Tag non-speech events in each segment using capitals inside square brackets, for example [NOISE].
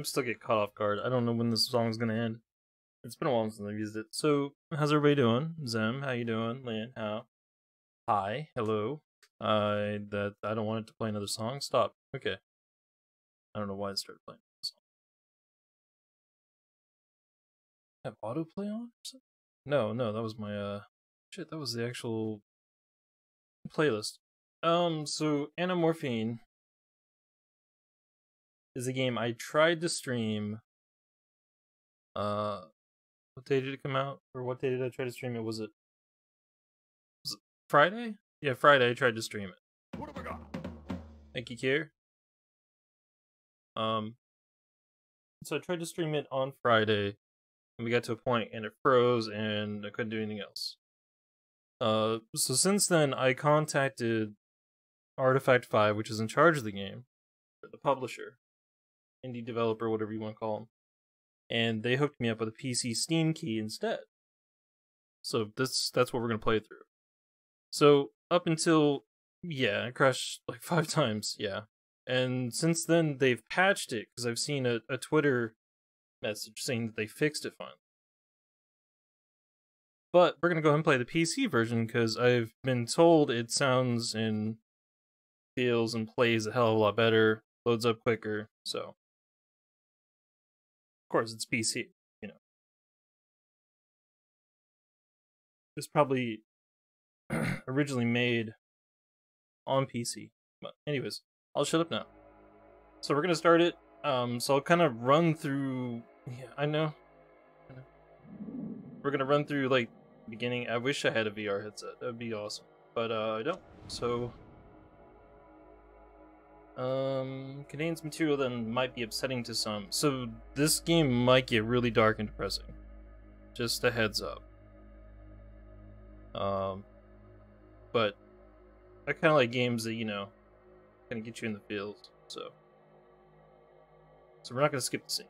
I still get caught off guard. I don't know when this song's gonna end. It's been a while since I've used it. So, how's everybody doing? Zem, how you doing? Lynn, how? Hi, hello. Uh, that I don't want it to play another song. Stop. Okay. I don't know why it started playing this song. Have autoplay on? No, no, that was my uh, shit. That was the actual playlist. Um, so Anamorphine is a game I tried to stream. Uh, what day did it come out? Or what day did I try to stream it? Was it, was it Friday? Yeah, Friday I tried to stream it. What have I got? Thank you, Kier. Um, so I tried to stream it on Friday, and we got to a point, and it froze, and I couldn't do anything else. Uh, so since then, I contacted Artifact Five, which is in charge of the game, the publisher, indie developer, whatever you want to call them, and they hooked me up with a PC Steam key instead. So this that's what we're gonna play through. So up until yeah, I crashed like [LAUGHS] five times, yeah. And since then they've patched it because I've seen a, a Twitter message saying that they fixed it finally. But we're gonna go ahead and play the PC version because I've been told it sounds and feels and plays a hell of a lot better, loads up quicker, so course it's PC, you know. It's probably [CLEARS THROAT] originally made on PC. But anyways, I'll shut up now. So we're gonna start it. Um, so I'll kind of run through. Yeah, I know. I know. We're gonna run through like beginning. I wish I had a VR headset. That'd be awesome, but uh, I don't. So, um, contains material that might be upsetting to some. So this game might get really dark and depressing. Just a heads up. Um, but I kind of like games that you know, kind of get you in the feels. So, so we're not gonna skip the scene.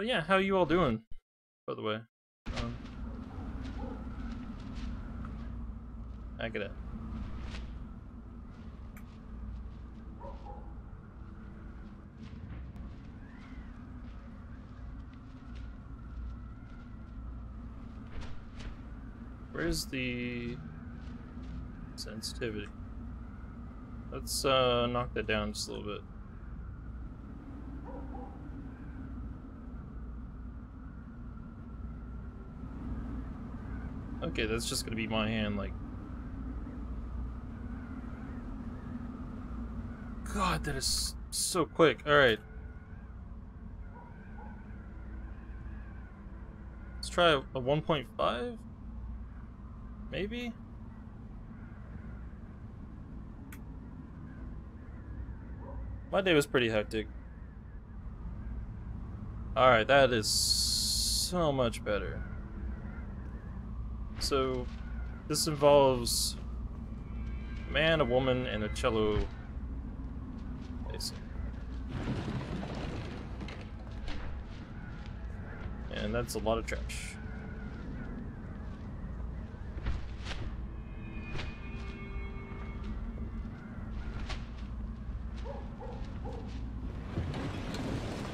But yeah, how you all doing? By the way, um, I get it. Where's the sensitivity? Let's uh, knock that down just a little bit. Okay, that's just gonna be my hand, like... God, that is so quick. Alright. Let's try a, a 1.5? Maybe? My day was pretty hectic. Alright, that is so much better. So, this involves a man, a woman, and a cello. And that's a lot of trash.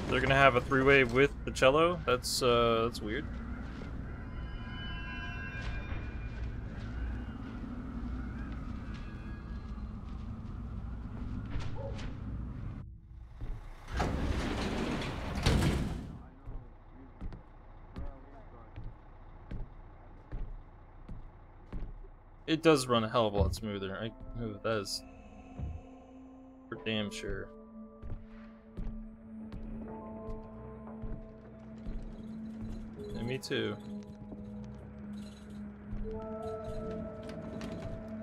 They're gonna have a three-way with the cello? That's, uh, that's weird. It does run a hell of a lot smoother. I, ooh, that is for damn sure. And me too.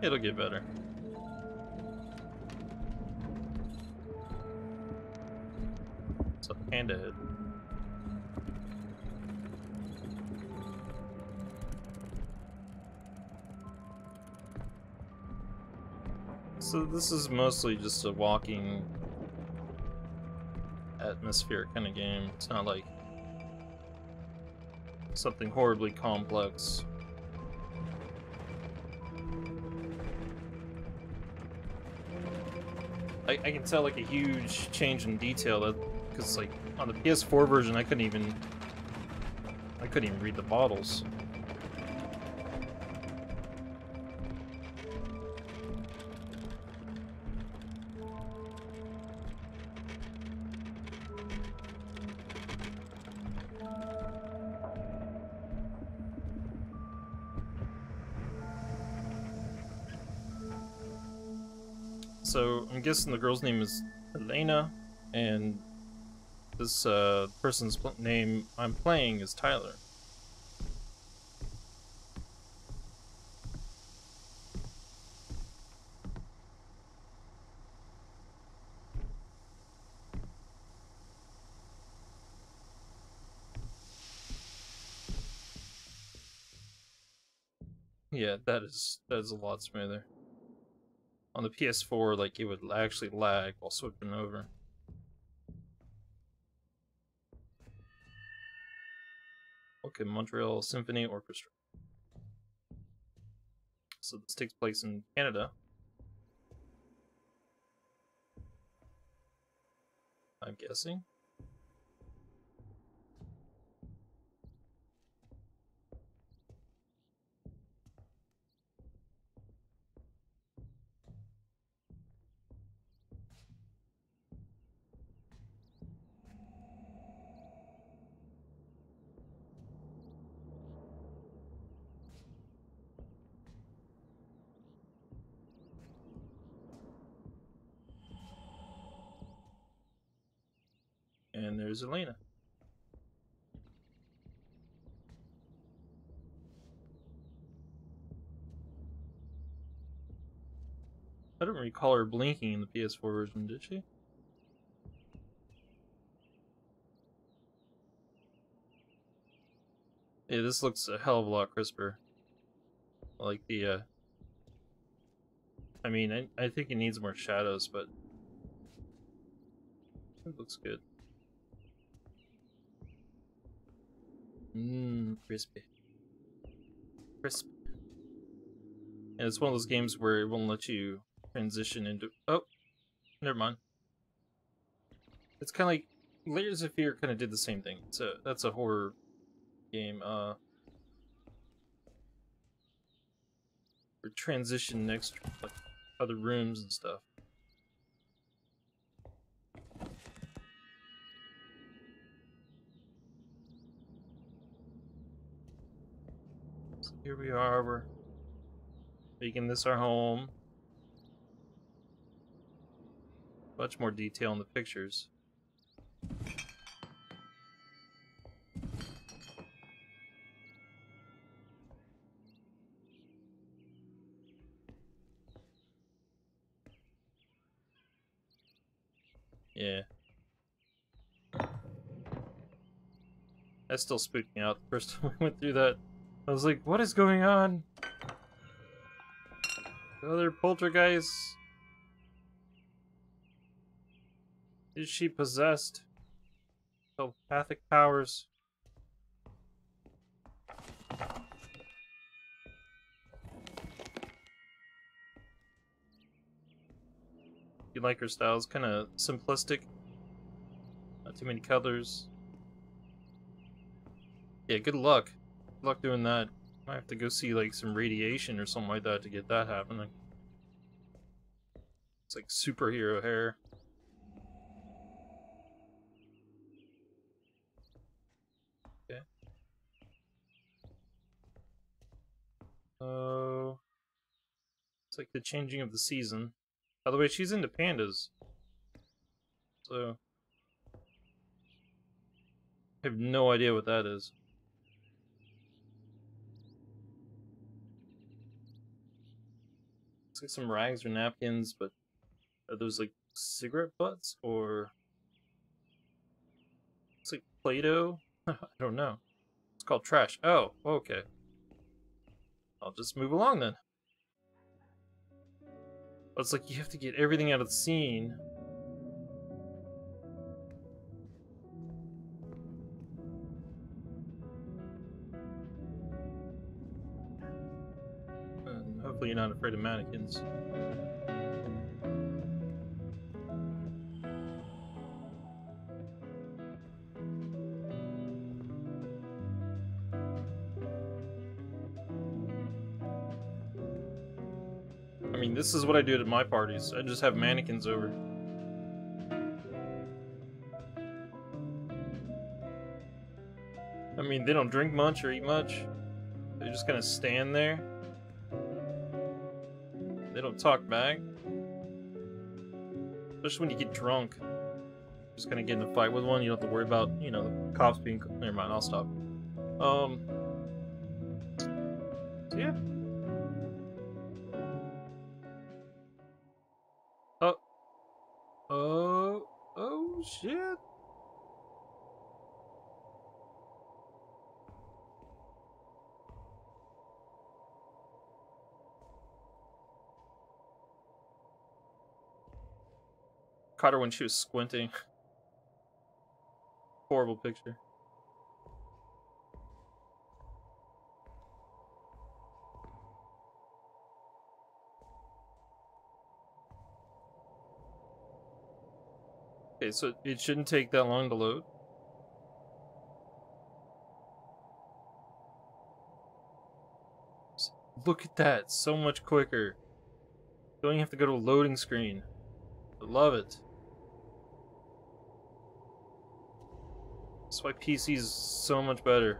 It'll get better. A panda head. So this is mostly just a walking atmosphere kind of game. It's not like something horribly complex. I, I can tell like a huge change in detail because like on the PS4 version I couldn't even I couldn't even read the bottles. So I'm the girl's name is Elena, and this uh, person's name I'm playing is Tyler. Yeah, that is that is a lot smoother on the PS4, like it would actually lag while switching over. Okay, Montreal Symphony Orchestra. So this takes place in Canada. I'm guessing. Elena. I don't recall her blinking in the PS4 version, did she? Yeah, this looks a hell of a lot crisper. Like the, uh... I mean, I, I think it needs more shadows, but... It looks good. Mmm, crispy. Crisp. And it's one of those games where it won't let you transition into... Oh! Never mind. It's kind of like... Layers of Fear kind of did the same thing. So that's a horror game. Uh, or transition next, like other rooms and stuff. Here we are, we're making this our home. Much more detail in the pictures. Yeah. That still spooked me out the first [LAUGHS] time we went through that. I was like, what is going on? Other poltergeists? Is she possessed? Telepathic powers? You like her style? It's kind of simplistic. Not too many colors. Yeah, good luck luck doing that. I have to go see like some radiation or something like that to get that happening. It's like superhero hair. Okay. Oh. Uh, it's like the changing of the season. By the way, she's into pandas. So. I have no idea what that is. Like some rags or napkins, but are those like cigarette butts or it's like Play-Doh? [LAUGHS] I don't know. It's called trash. Oh, okay. I'll just move along then. But it's like you have to get everything out of the scene. You're not afraid of mannequins. I mean, this is what I do at my parties. I just have mannequins over. I mean, they don't drink much or eat much. They're just gonna stand there. Don't talk back. Especially when you get drunk. Just gonna get in a fight with one, you don't have to worry about, you know, the cops being... Never mind, I'll stop. Um... So yeah. Oh. Oh. Oh, shit. Caught her when she was squinting. Horrible picture. Okay, so it shouldn't take that long to load. Look at that, so much quicker. Don't even have to go to a loading screen. I love it. That's why PC is so much better.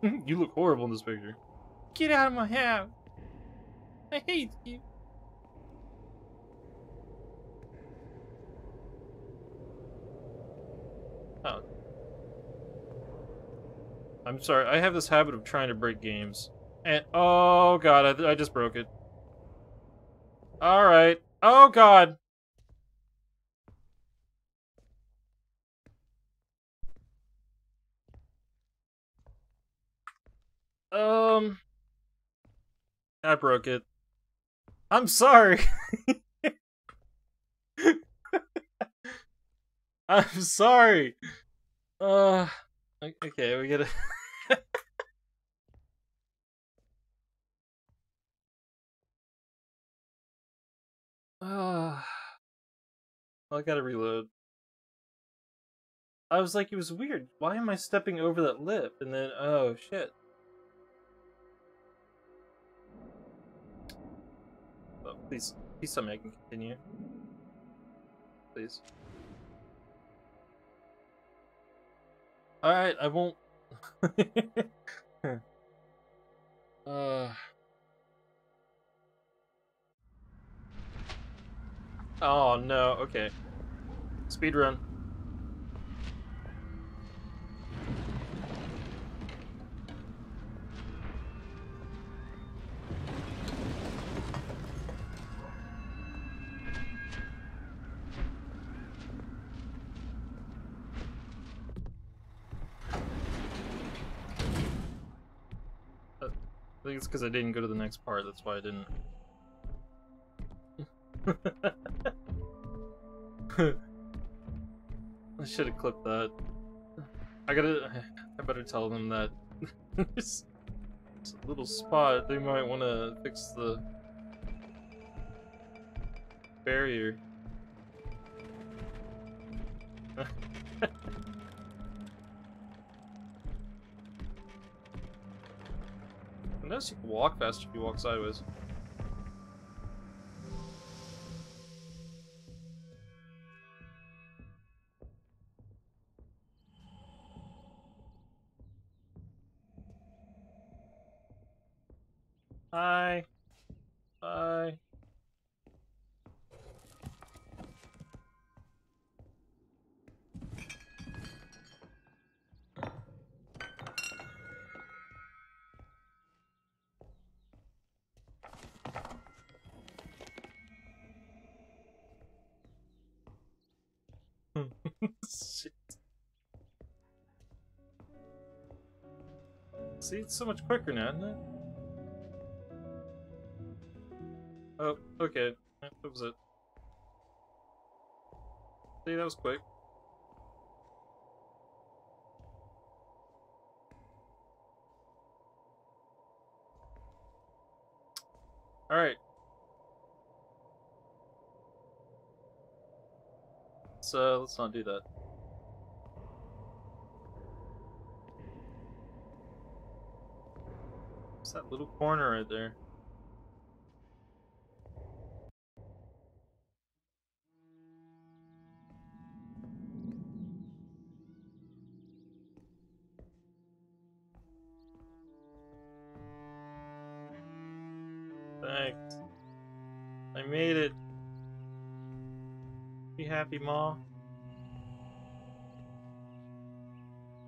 [LAUGHS] you look horrible in this picture. Get out of my house! I hate you. Oh. I'm sorry, I have this habit of trying to break games. And, oh god, I, I just broke it. Alright. Oh god! Um... I broke it. I'm sorry! [LAUGHS] I'm sorry. Uh, okay, we gotta. [LAUGHS] uh, I gotta reload. I was like, it was weird. Why am I stepping over that lip? And then, oh shit. Please, please tell me I can continue. Please. Alright, I won't. [LAUGHS] uh. Oh no, okay. Speed run. Think it's because I didn't go to the next part, that's why I didn't. [LAUGHS] I should have clipped that. I gotta. I better tell them that. [LAUGHS] a little spot. They might want to fix the barrier. [LAUGHS] Can walk faster if you walk sideways. Shit. [LAUGHS] See, it's so much quicker now, isn't it? Oh, okay. That was it. See, that was quick. Alright. So, uh, let's not do that. It's that little corner right there. Happy, Ma.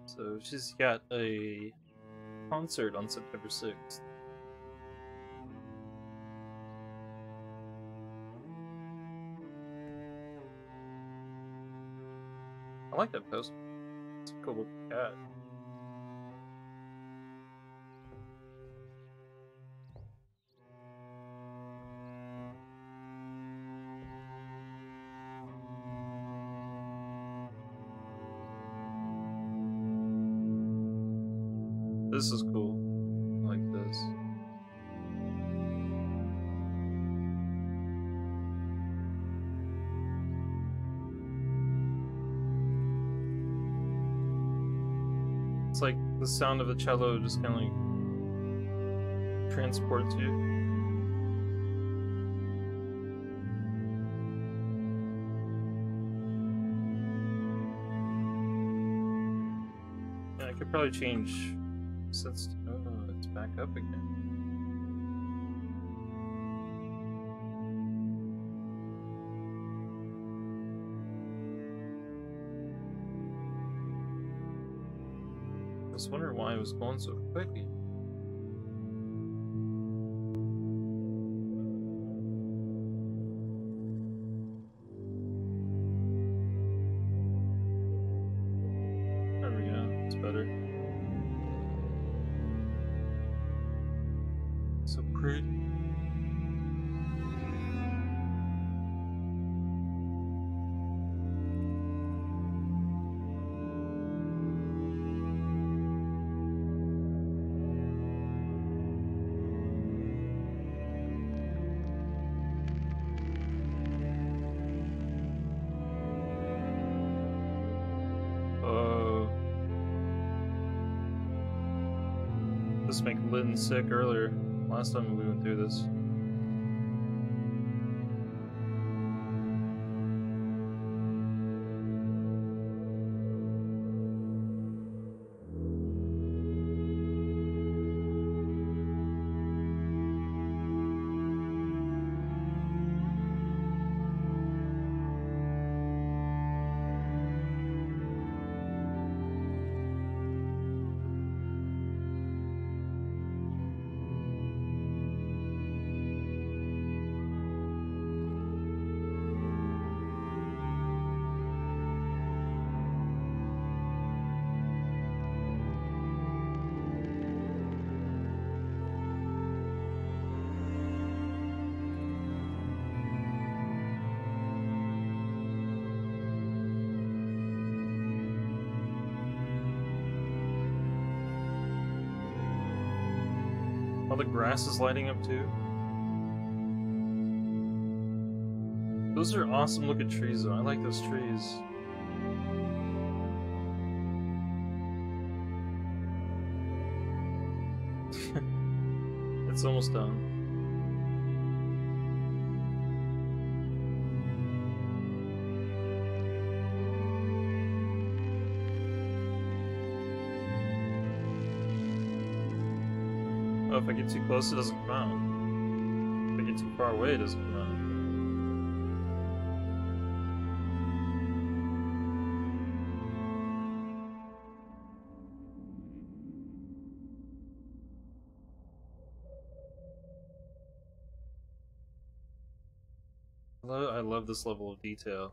So she's got a concert on September 6th. I like that post. It's a cool cat. This is cool. I like this. It's like the sound of a cello just kind of like transports you. Yeah, I could probably change since oh, uh, it's back up again. I was wondering why it was going so quickly. Sick earlier. The grass is lighting up too. Those are awesome looking trees though. I like those trees. [LAUGHS] it's almost done. Get too close, it doesn't come out. If I get too far away, it doesn't come out. I love, I love this level of detail.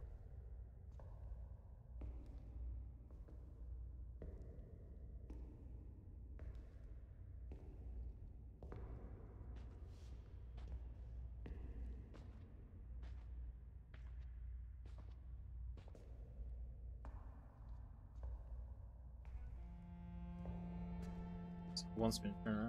Wants me uh-huh.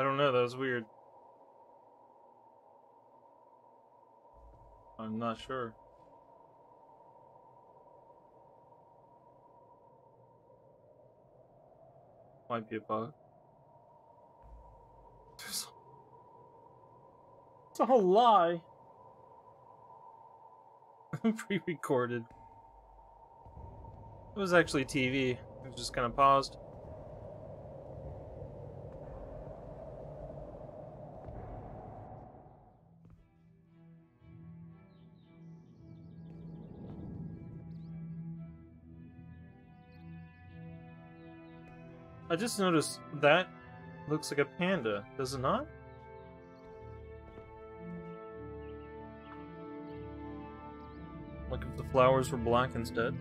I don't know, that was weird. I'm not sure. Might be a bug. It's a whole lie. [LAUGHS] Pre-recorded. It was actually TV. It was just kind of paused. Just noticed that looks like a panda, does it not? Like if the flowers were black instead.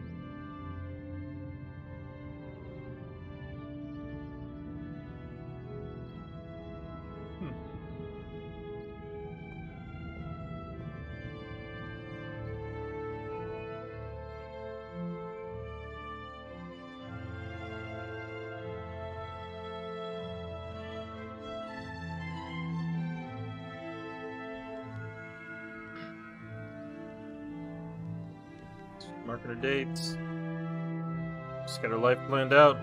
Marking our dates. Just got our life planned out.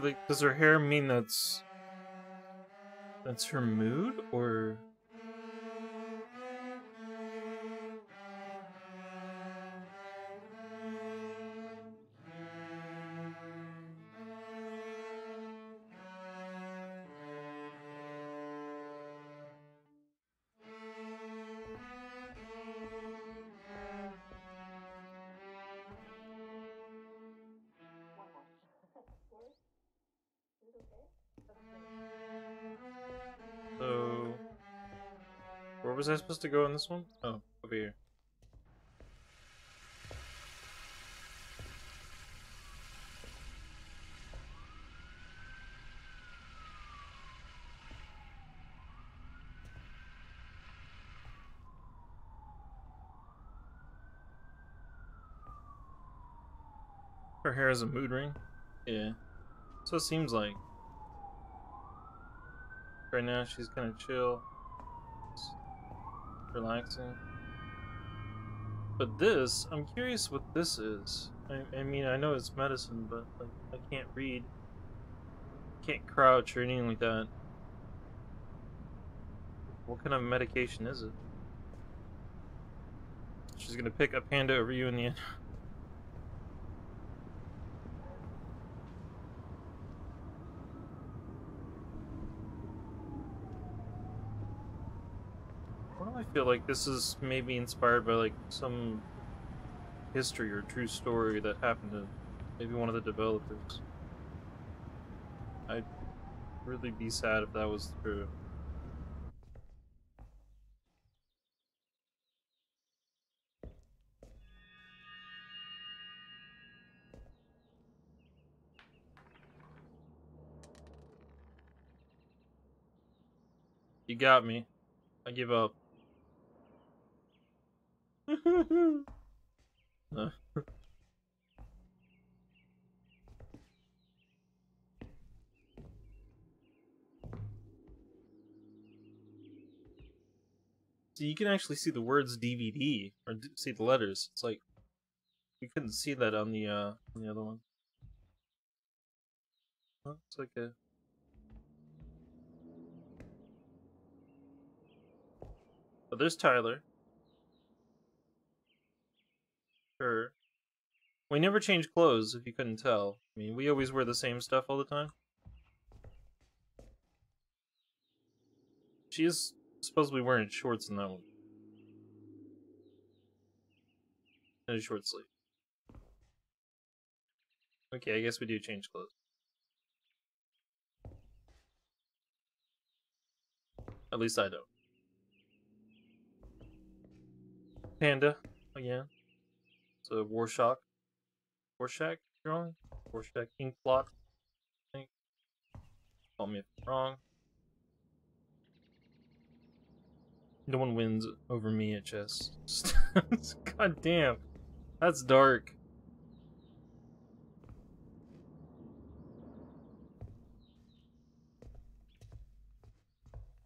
Like, does her hair mean that's that's her mood, or? Was I supposed to go in this one? Oh, over here. Her hair is a mood ring? Yeah. So it seems like. Right now she's kind of chill. Relaxing. But this, I'm curious what this is. I, I mean, I know it's medicine, but like, I can't read. Can't crouch or anything like that. What kind of medication is it? She's gonna pick a panda over you in the end. [LAUGHS] I feel like this is maybe inspired by like some history or true story that happened to maybe one of the developers. I'd really be sad if that was true. You got me. I give up. [LAUGHS] So you can actually see the words DVD or see the letters. It's like we couldn't see that on the uh on the other one. Oh, it's like a But there's Tyler. Sure. We never change clothes, if you couldn't tell. I mean, we always wear the same stuff all the time. She is supposedly wearing shorts in that one. And a short sleeve. Okay, I guess we do change clothes. At least I don't. Panda, again. So Rorschach. Rorschach drawing? Rorschach ink blot. I think. Call me if I'm wrong. No one wins over me at chess. [LAUGHS] God damn. That's dark.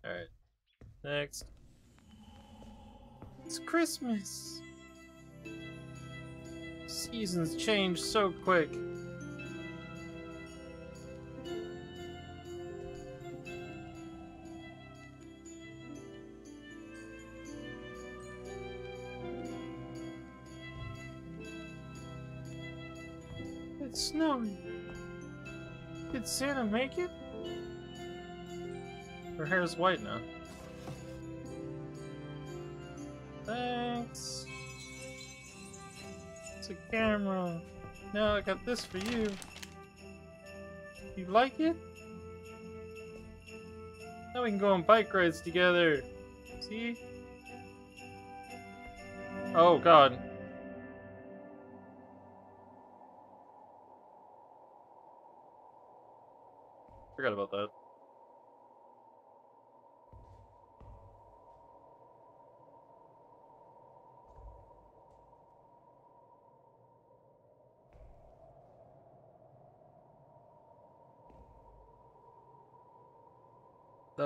Alright. Next. It's Christmas. Seasons change so quick. It's snowing. Did Santa make it? Her hair's white now. Thanks. It's a camera. Now I got this for you. You like it? Now we can go on bike rides together. See? Oh god. Forgot about that.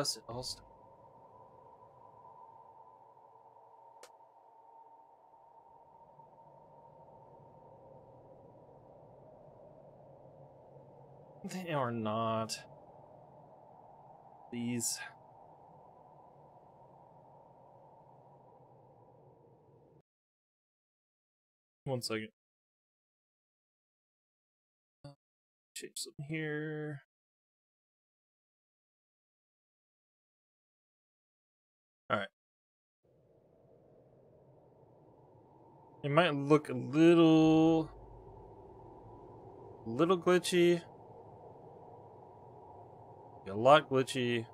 Started. [LAUGHS] They are not. These. One second. Change some here. It might look a little... A little glitchy. A lot glitchy.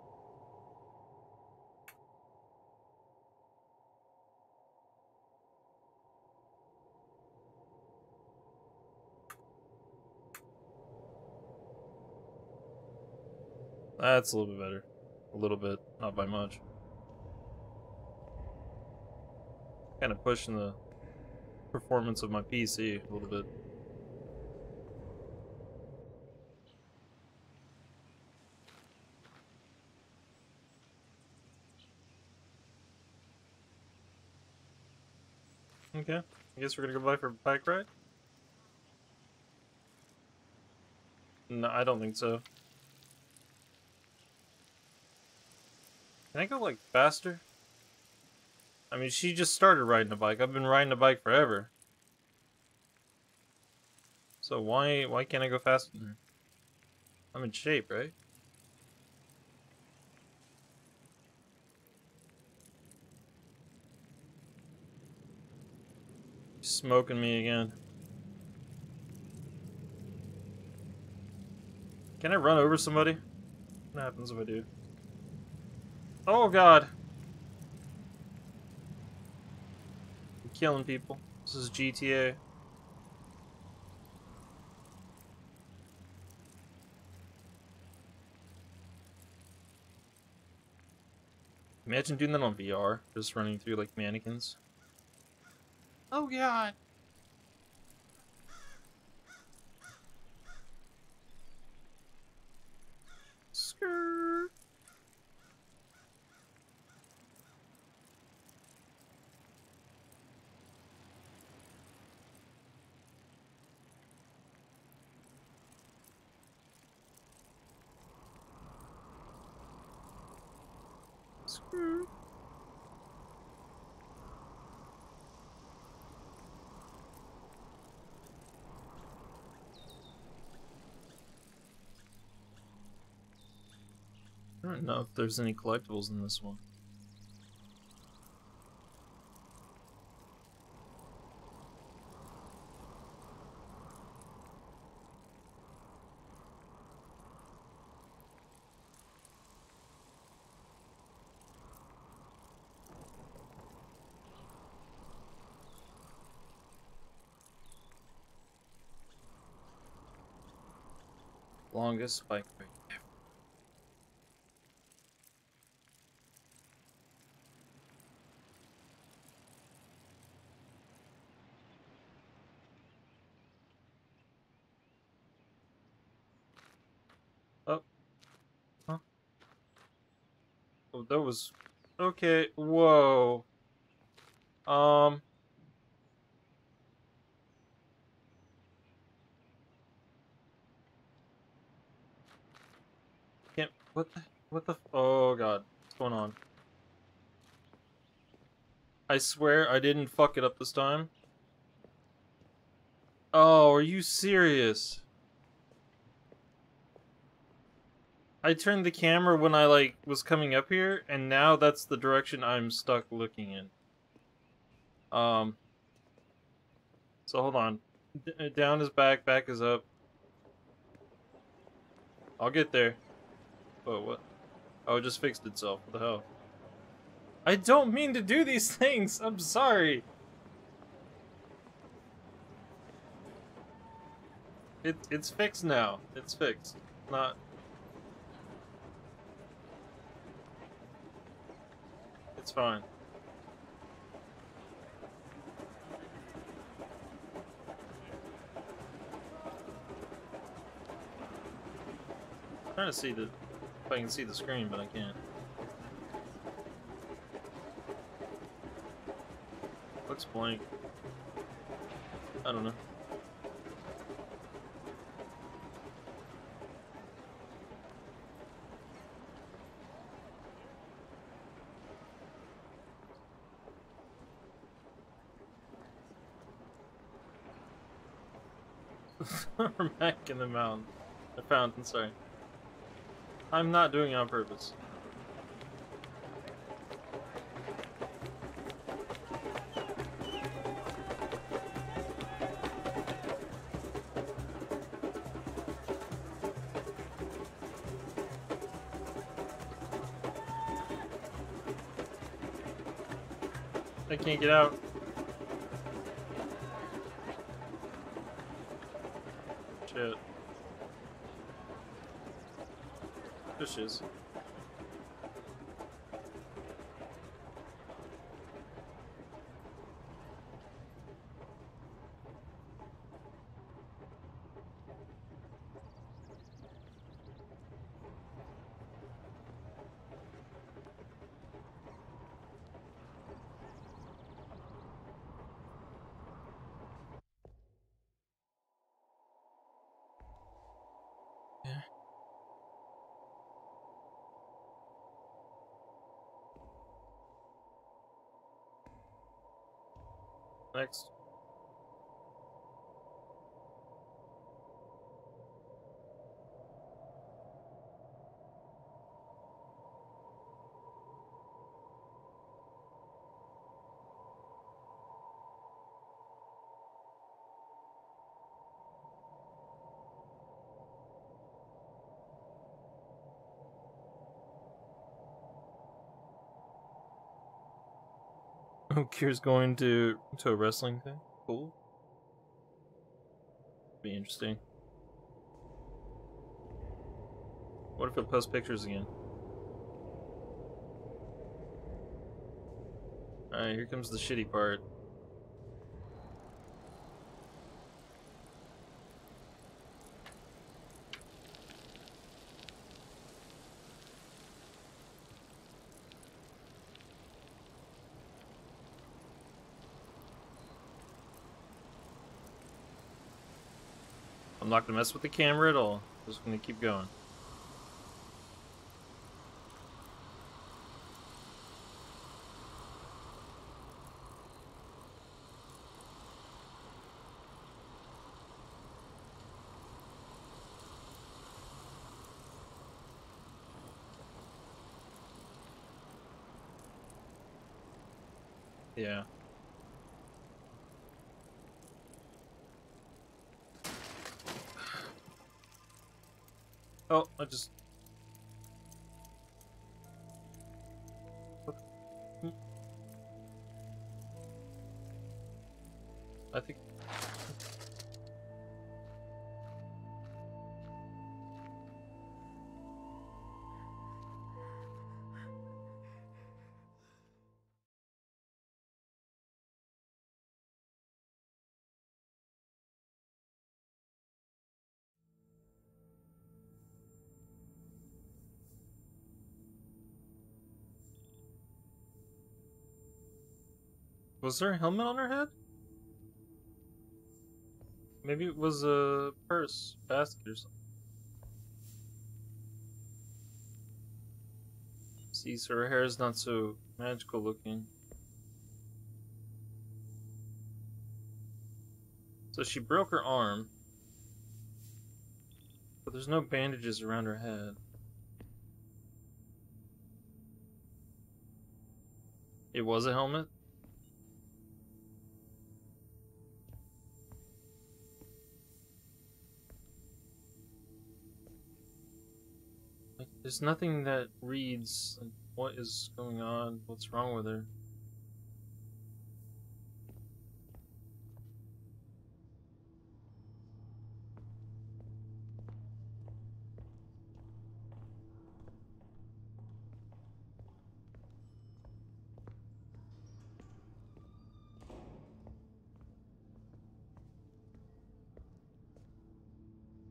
That's a little bit better. A little bit, not by much. Kind of pushing the performance of my PC a little bit. Okay, I guess we're gonna go by for a bike ride? No, I don't think so. Can I go, like, faster? I mean, she just started riding a bike. I've been riding a bike forever. So why why can't I go faster than her? I'm in shape, right? Smoking me again. Can I run over somebody? What happens if I do? Oh god! Killing people. This is GTA. Imagine doing that on VR, just running through like mannequins. Oh god. Know if there's any collectibles in this one. Longest bike ride ever. Oh. Huh? Oh, that was... Okay, whoa. Um... Can't... What the... What the... Oh, God. What's going on? I swear I didn't fuck it up this time. Oh, are you serious? I turned the camera when I like was coming up here, and now that's the direction I'm stuck looking in. Um. So hold on. D- uh, down is back, back is up. I'll get there. Oh what? Oh, it just fixed itself. What the hell? I don't mean to do these [LAUGHS] things. I'm sorry. It it's fixed now. It's fixed. Not. It's fine. trying to see the if I can see the screen, but I can't. Looks blank. I don't know. [LAUGHS] We're back in the mountain. The fountain, sorry. I'm not doing it on purpose. I can't get out. Fishes. Yeah. Next. [LAUGHS] Kier's going to to a wrestling thing. Cool. Be interesting. What if it posts pictures again? Alright, here comes the shitty part. I'm not gonna mess with the camera at all. Just gonna keep going. Yeah. Oh, I just... Was there a helmet on her head? Maybe it was a purse, basket, or something. See, so her hair is not so magical looking. So she broke her arm. But there's no bandages around her head. It was a helmet? There's nothing that reads what is going on, what's wrong with her.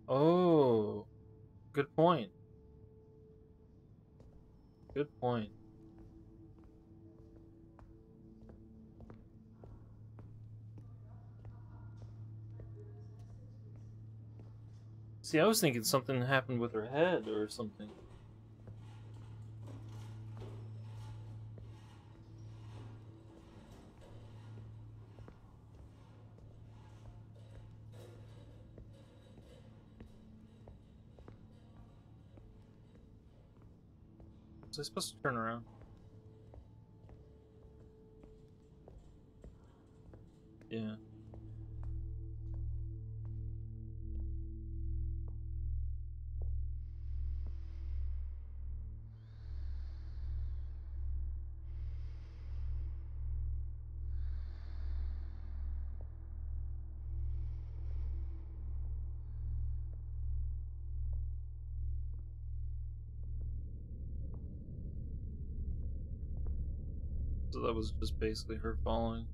Oh, good point. Good point. See, I was thinking something happened with her head or something. Was I supposed to turn around? Yeah. Was just basically her falling.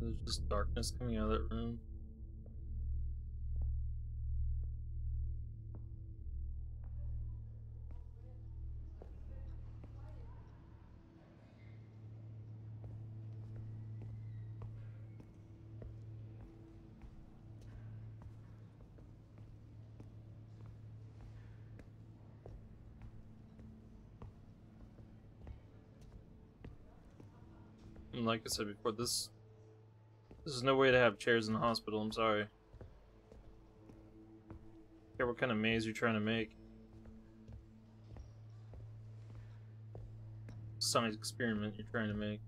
There's just darkness coming out of that room. Like I said before, this this is no way to have chairs in the hospital. I'm sorry. Care what kind of maze you're trying to make. Science experiment you're trying to make.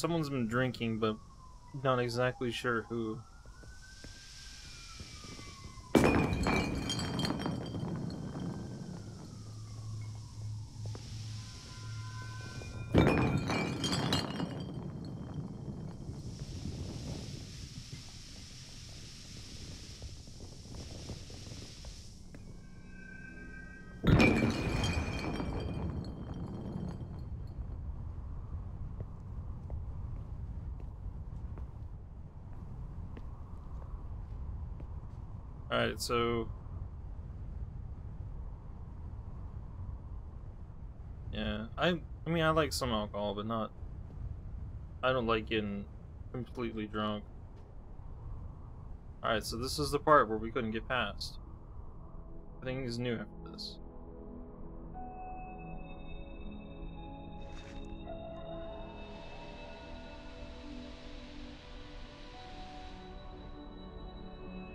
Someone's been drinking, but not exactly sure who. Alright, so... Yeah, I I mean, I like some alcohol, but not... I don't like getting completely drunk. Alright, so this is the part where we couldn't get past. I think is new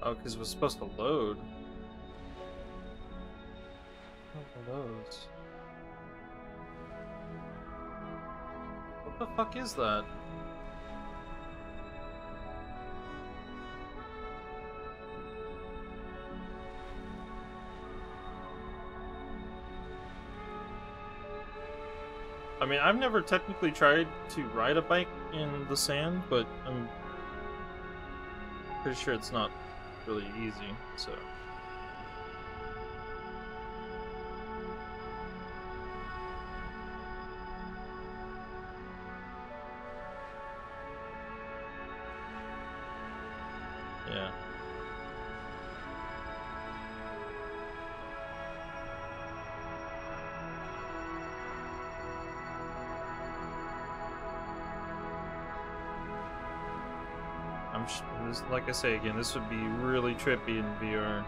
Oh, because it was supposed to load. What? What the fuck is that? I mean, I've never technically tried to ride a bike in the sand, but I'm pretty sure it's not really easy, so. Like I say again, this would be really trippy in VR.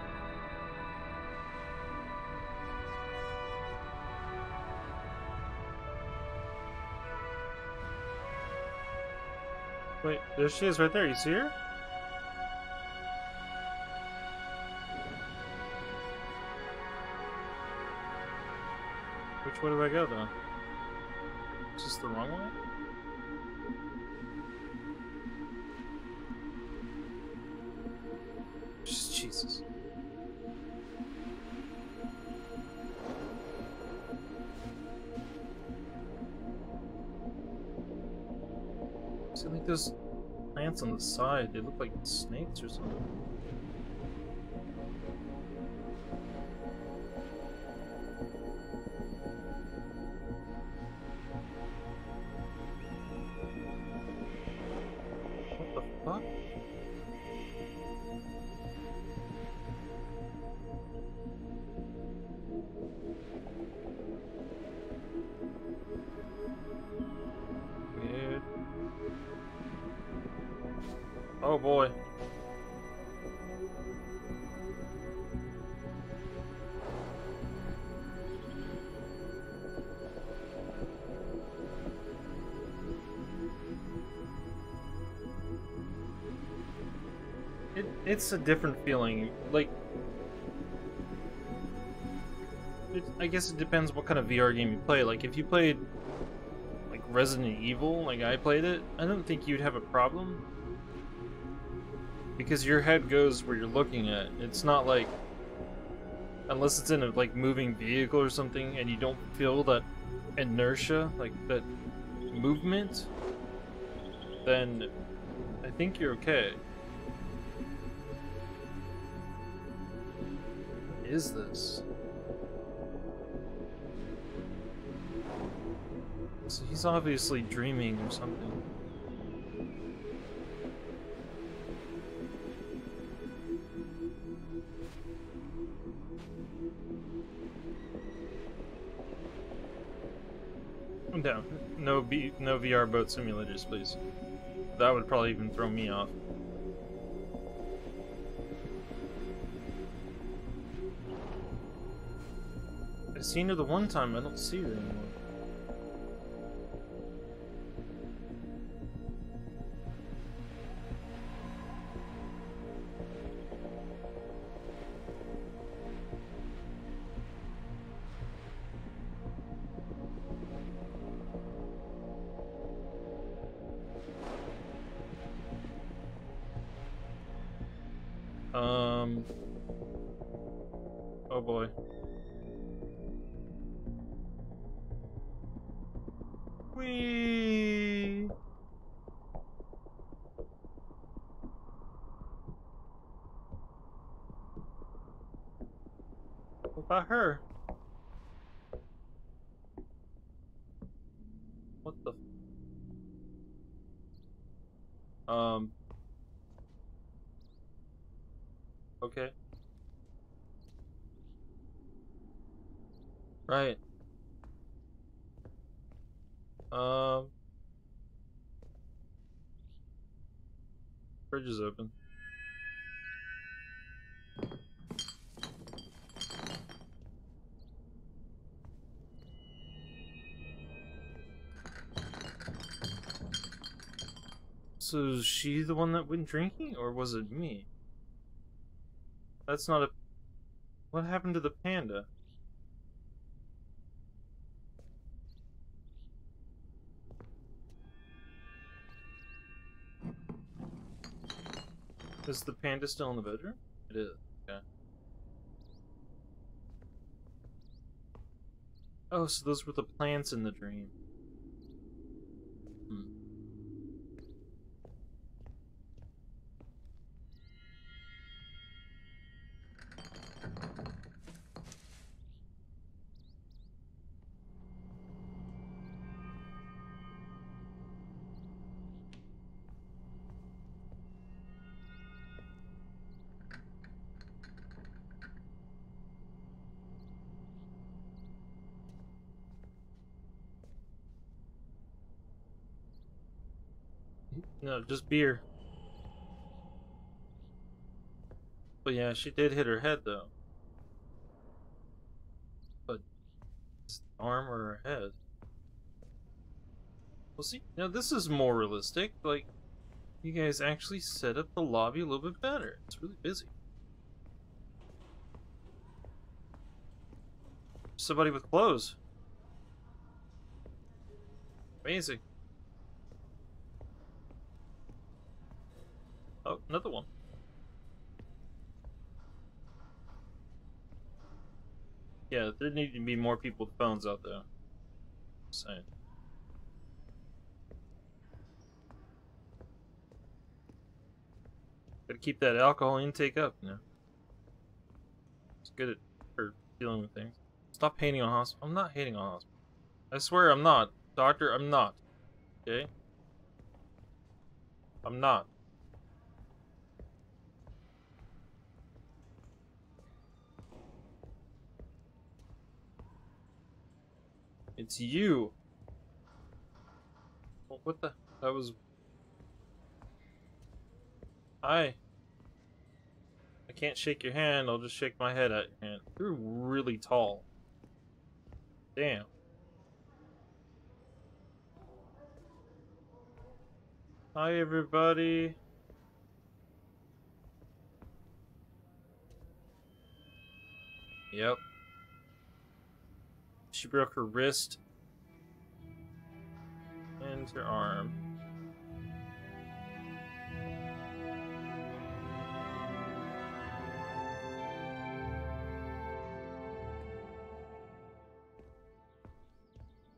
Wait, there she is right there. You see her? Which way do I go though? Is this the wrong way? On the side, they look like snakes or something. It's a different feeling. Like, I guess it depends what kind of VR game you play. Like, if you played like Resident Evil, like I played it, I don't think you'd have a problem because your head goes where you're looking at. It's not like unless it's in a like moving vehicle or something and you don't feel that inertia, like that movement, then I think you're okay. Is this? So he's obviously dreaming or something. No, no, B, no VR boat simulators, please. That would probably even throw me off. I seen her the one time, I don't see her anymore. Is open. So is she the one that went drinking, or was it me? That's not a... What happened to the panda? Is the panda still in the bedroom? It is. Okay. Oh, so those were the plants in the dream. No, just beer. But yeah, she did hit her head though. But arm or her head. Well, see, now this is more realistic. Like, you guys actually set up the lobby a little bit better. It's really busy. Somebody with clothes. Amazing. Oh, another one. Yeah, there need to be more people with phones out there. Saying. Gotta keep that alcohol intake up, know. It's good at for dealing with things. Stop hating on hospital. I'm not hating on hospital. I swear I'm not. Doctor, I'm not. Okay? I'm not. It's you. What the? That was. Hi. I can't shake your hand. I'll just shake my head at your hand. You're really tall. Damn. Hi, everybody. Yep. She broke her wrist and her arm.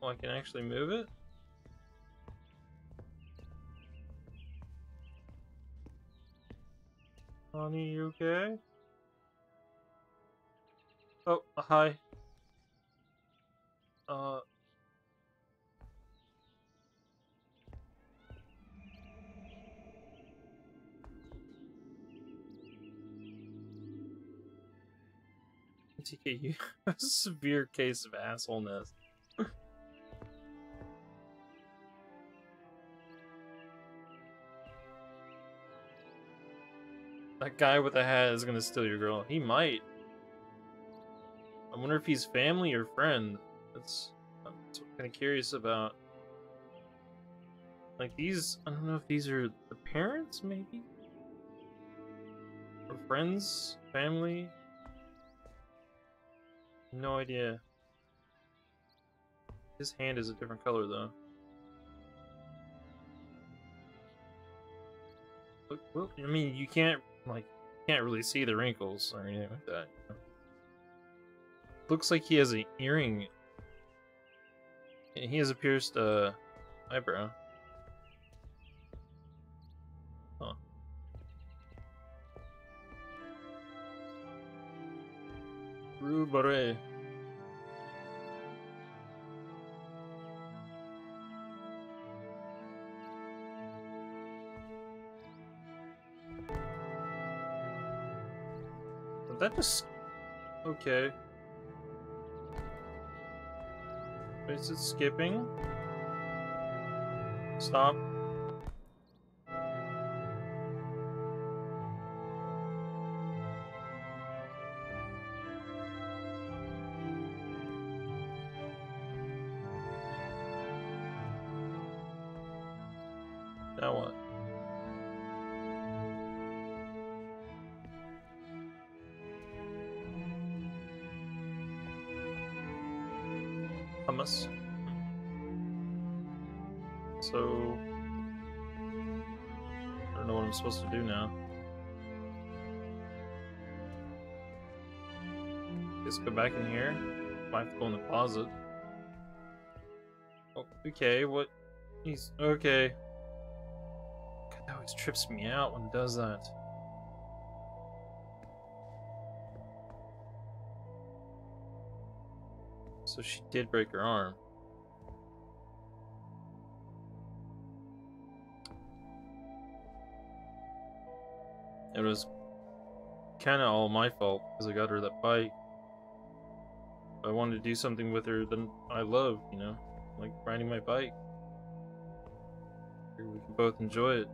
Oh, I can actually move it? Honey, you okay? Oh, hi. Uh. [LAUGHS] Have a severe case of assholeness. that guy with the hat is gonna steal your girl. He might. I wonder if he's family or friend. That's, I'm kind of curious about. Like these, I don't know if these are the parents, maybe? Or friends? Family? No idea. His hand is a different color, though. I mean, you can't, like, can't really see the wrinkles or anything like that. Looks like he has an earring. He has a pierced uh, eyebrow. Huh. Rue Barre. that just... Okay. Is it skipping? Stop. Closet. Oh, okay, what? He's... okay. God, that always trips me out when does that. So she did break her arm. It was kind of all my fault because I got her that bike. I wanted to do something with her that I love, you know, like riding my bike. We can both enjoy it.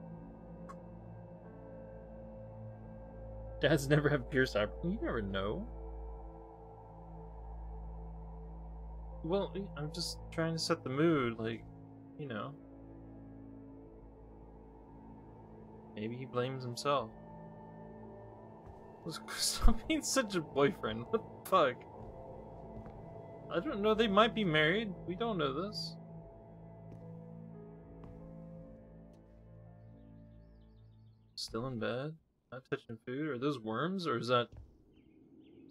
Dads never have pierced eyebrows. You never know. Well, I'm just trying to set the mood, like, you know. Maybe he blames himself. [LAUGHS] Stop being such a boyfriend. What the fuck? I don't know, they might be married. We don't know this. Still in bed? Not touching food? Are those worms, or is that...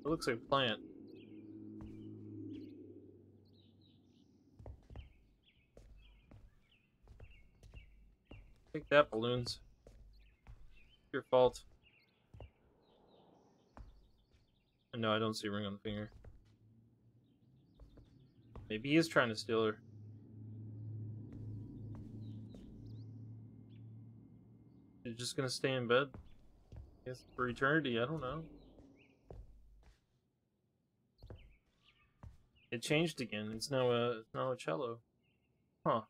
It looks like a plant. Take that, balloons. Your fault. No, I don't see a ring on the finger. Maybe he is trying to steal her. You're just gonna stay in bed? I guess for eternity, I don't know. It changed again. It's now a it's now a cello. Huh.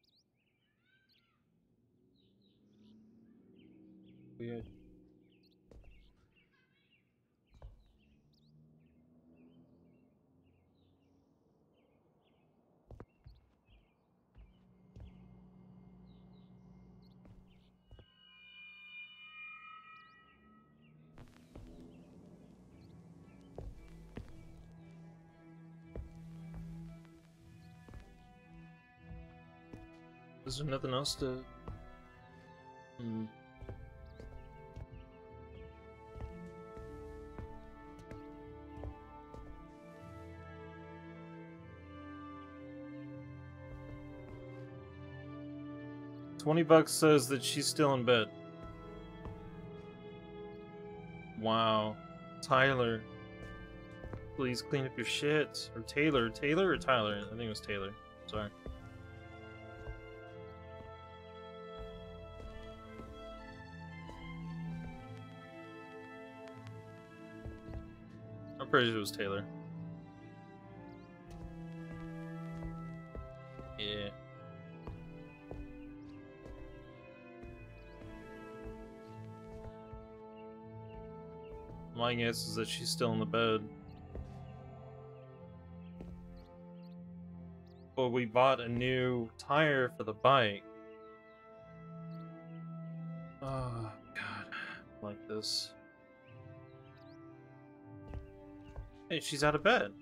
Weird. Is there nothing else to... Hmm. Twenty bucks says that she's still in bed. Wow. Tyler. Please clean up your shit. Or Taylor. Taylor or Tyler? I think it was Taylor. Sorry. Pretty sure it was Taylor. Yeah. My guess is that she's still in the bed. But we bought a new tire for the bike. Oh, God. Like this. Hey, she's out of bed.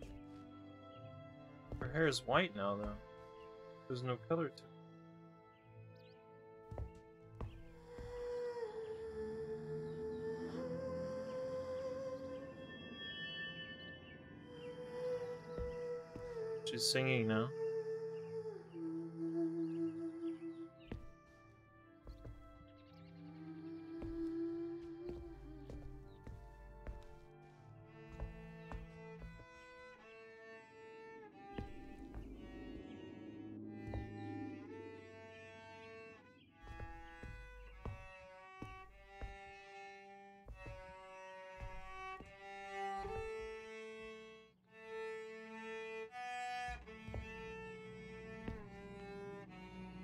Her hair is white now, though. There's no color to it. She's singing now.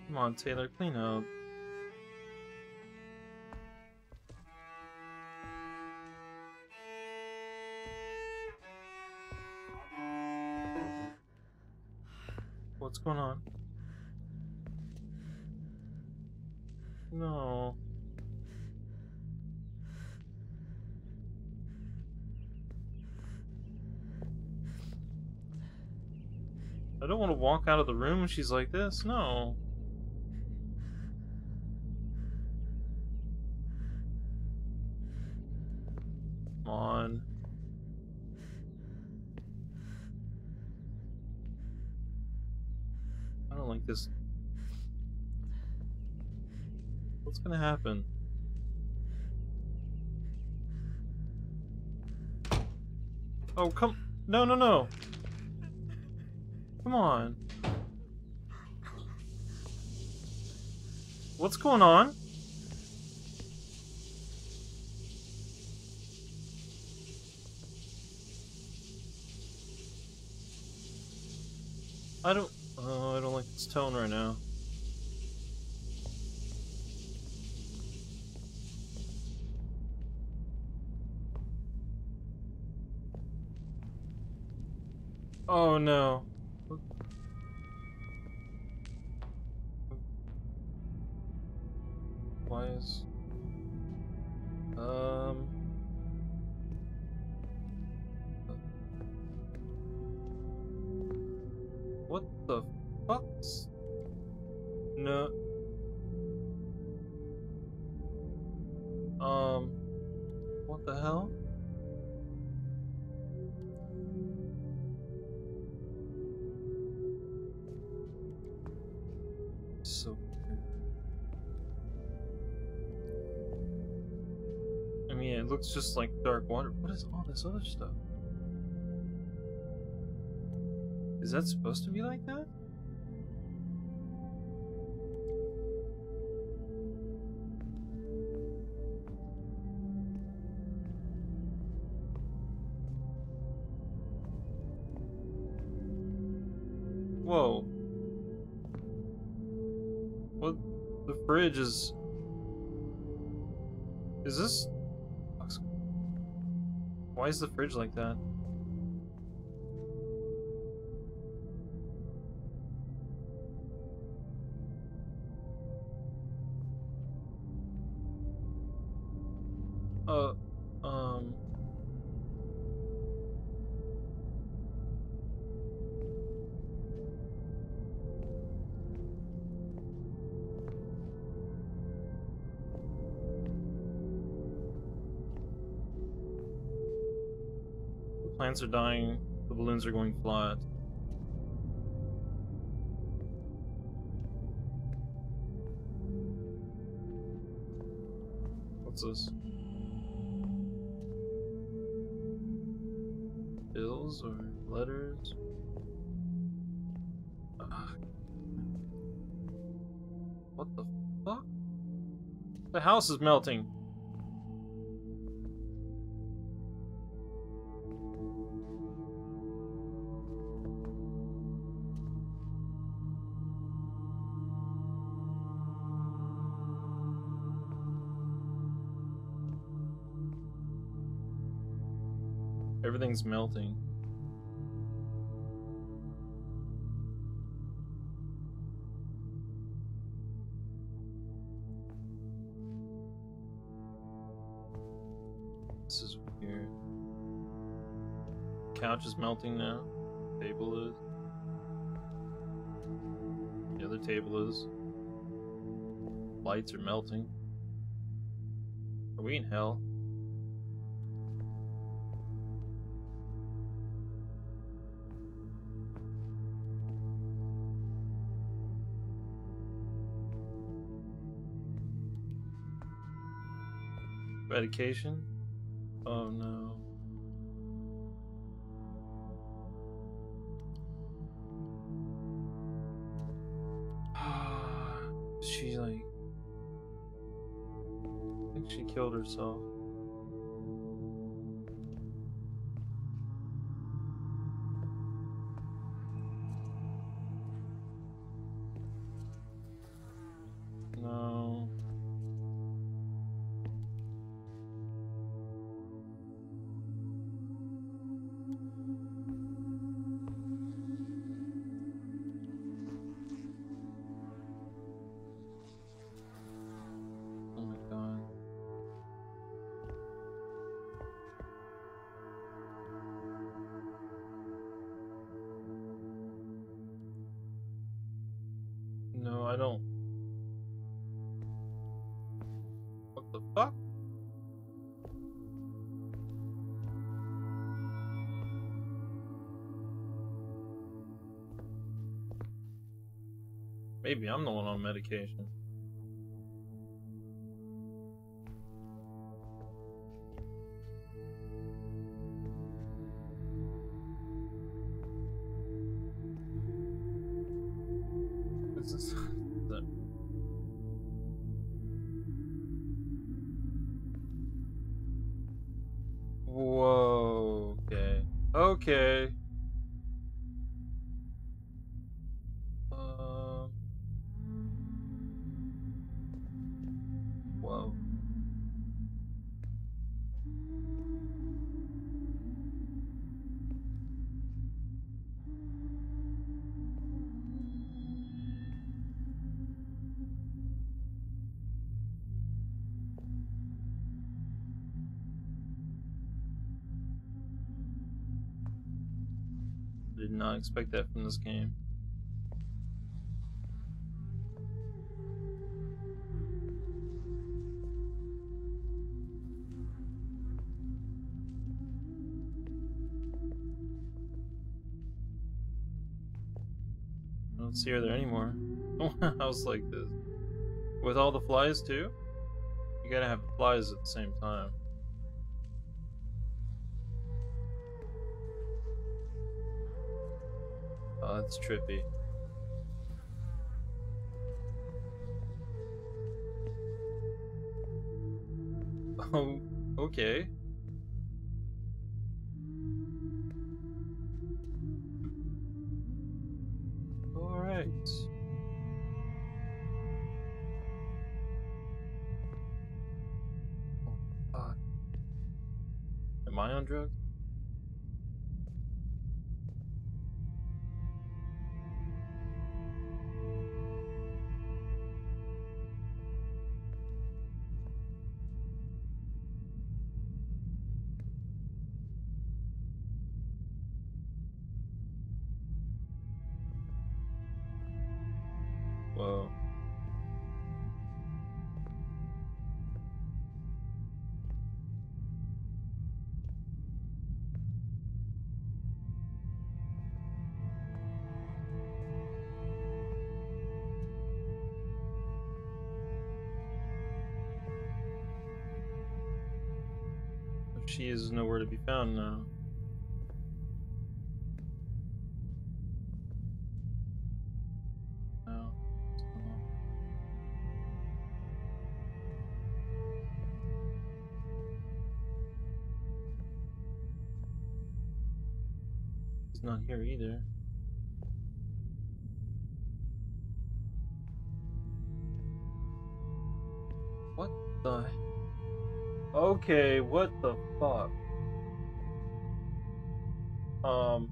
Come on, Taylor, clean up. What's going on? No. I don't want to walk out of the room when she's like this. No. What's gonna happen? Oh, come. No, no, no. Come on. What's going on? I don't. Oh, I don't like this tone right now. Oh no. Is all this other stuff? Is that supposed to be like that? Whoa. What? The fridge is... Is this... Why is the fridge like that? Plants are dying, the balloons are going flat. What's this? Bills or letters? Ugh. What the fuck? The house is melting. Everything's melting. This is weird. Couch is melting now. Table is. The other table is. Lights are melting. Are we in hell? Medication? Oh no. [SIGHS] she like I think she killed herself. I'm the one on medication. Expect that from this game. I don't see her there anymore. [LAUGHS] I house like this. With all the flies too? You gotta have flies at the same time. Oh, that's trippy. Oh, okay. Alright. Oh. Am I on drugs? She is nowhere to be found now. No. He's not here either. Okay, what the fuck? Um.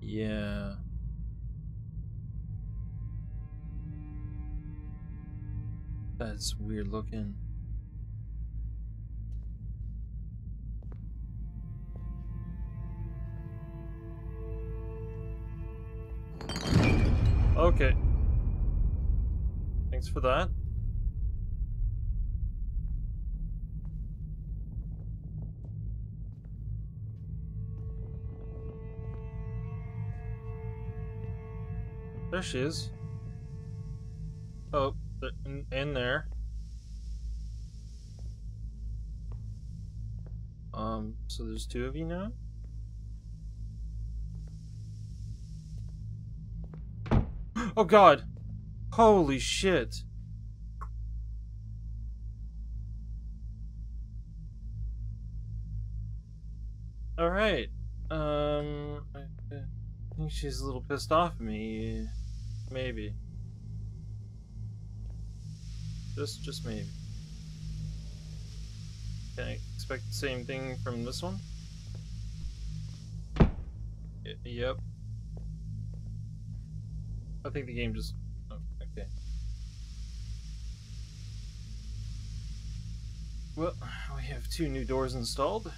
Yeah. That's weird looking. That. There she is. Oh, in, in there. Um, so there's two of you now? [GASPS] Oh god! Holy shit! She's a little pissed off at me. Maybe. Just, just maybe. Can I expect the same thing from this one? Y yep. I think the game just... Oh, okay. Well, we have two new doors installed.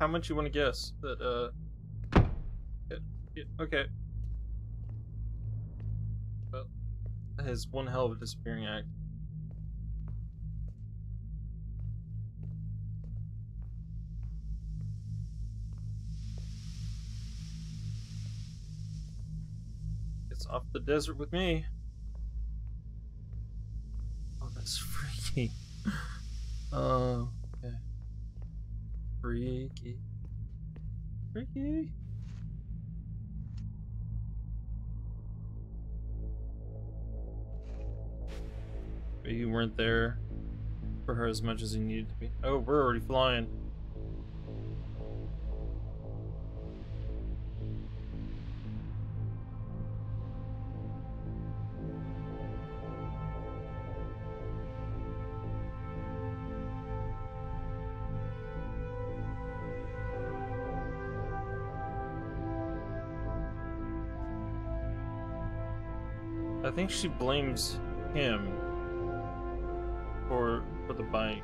How much you want to guess that, uh... Yeah, yeah, okay. Well, that is one hell of a disappearing act. It's off the desert with me. Oh, that's [LAUGHS] freaky. [LAUGHS] Uh... Freaky. Freaky. But you weren't there for her as much as you needed to be. Oh, we're already flying. Think she blames him for for the bite.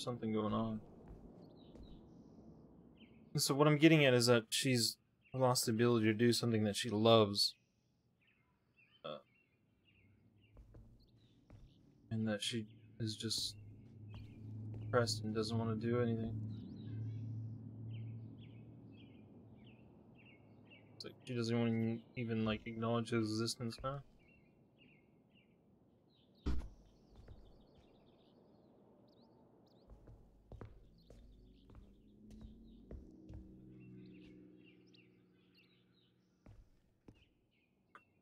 Something going on. So what I'm getting at is that she's lost the ability to do something that she loves. Uh, and that she is just depressed and doesn't want to do anything. It's like she doesn't even, even like acknowledge his existence now.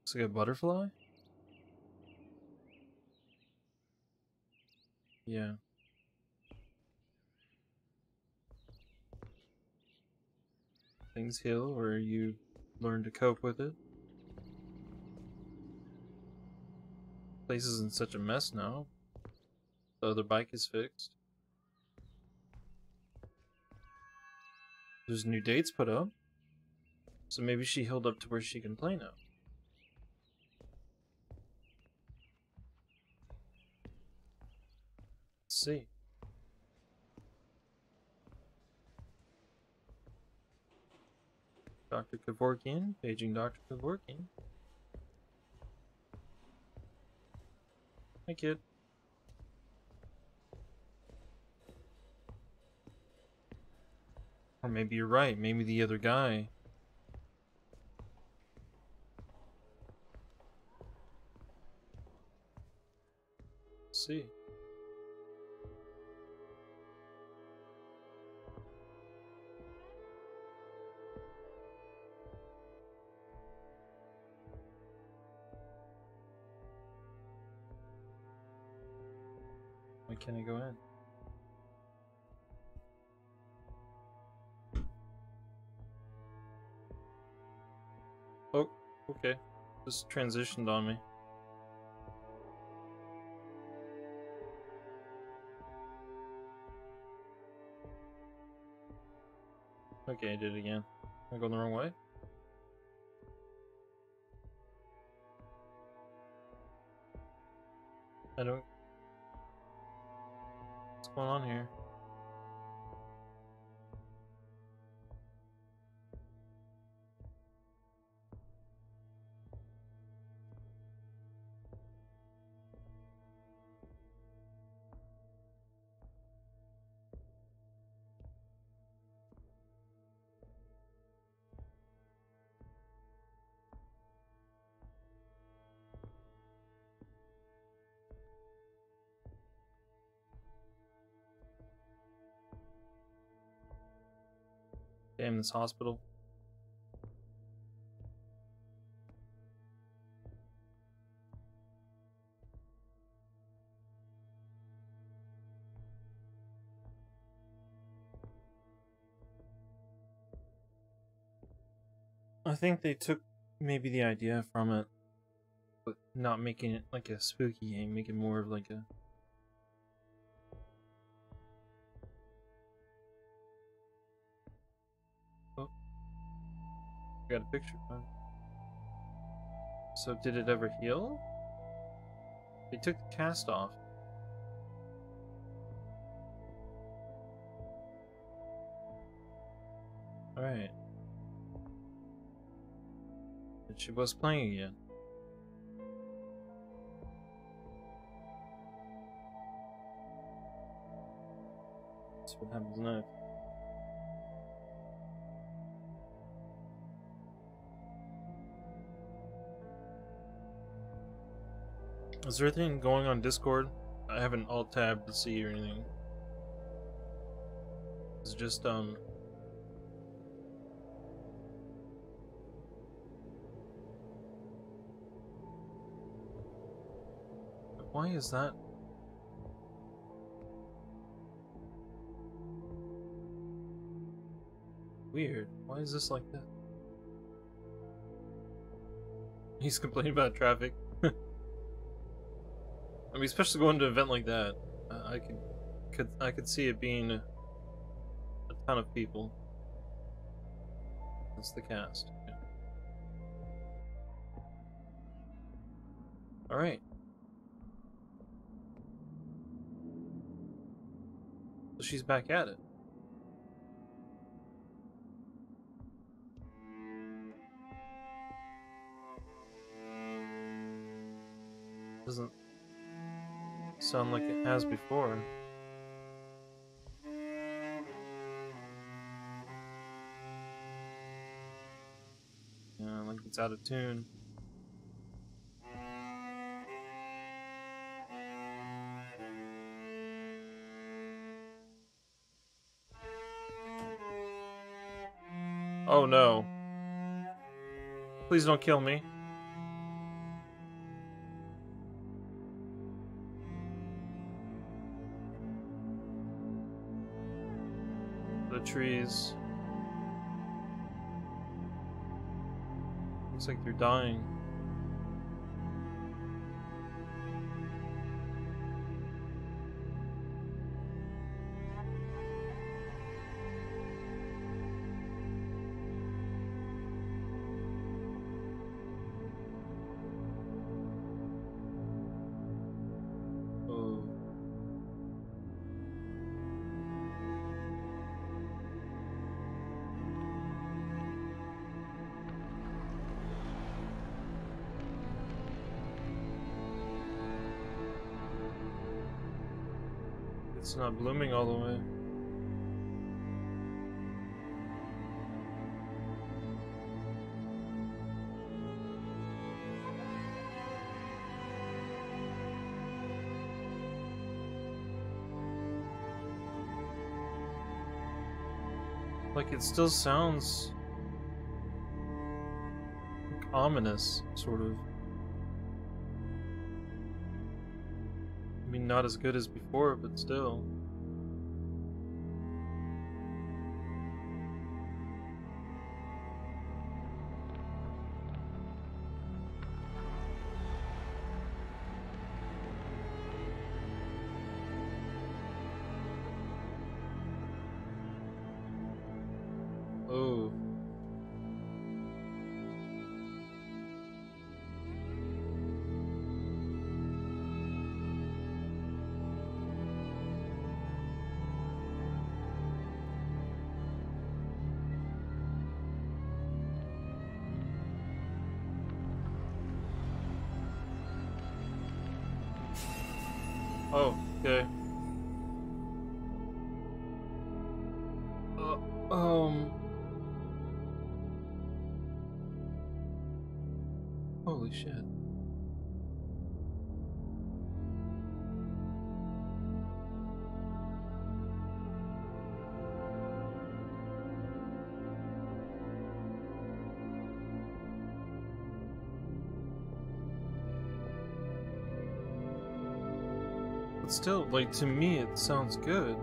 Looks like a butterfly? Yeah. Things heal or you learn to cope with it. Place is in such a mess now. The other bike is fixed. There's new dates put up. So maybe she healed up to where she can play now. see. Dr. Kevorkian, paging Dr. Kevorkian. Hi, kid. Or maybe you're right. Maybe the other guy. Let's see. Can't I go in? Oh, okay. Just transitioned on me. Okay, I did it again. Am I going the wrong way? I don't... Going on here? Damn this hospital. I think they took maybe the idea from it, but not making it like a spooky game, make it more of like a I got a picture So did it ever heal? They took the cast off. Alright. And she was playing again. What happens next. Is there anything going on Discord? I haven't alt tabbed to see or anything. It's just um Why is that? Weird. Why is this like that? He's [LAUGHS] complaining about traffic. Mean, especially going to an event like that, I could, could I could see it being a, ton of people. That's the cast. Okay. All right. So she's back at it. Doesn't sound like it has before. Yeah, like it's out of tune. Oh no. Please don't kill me. Trees. Looks like they're dying. not blooming all the way. Like, it still sounds... Like ominous, sort of. I mean, not as good as before, but still. Like, to me, it sounds good.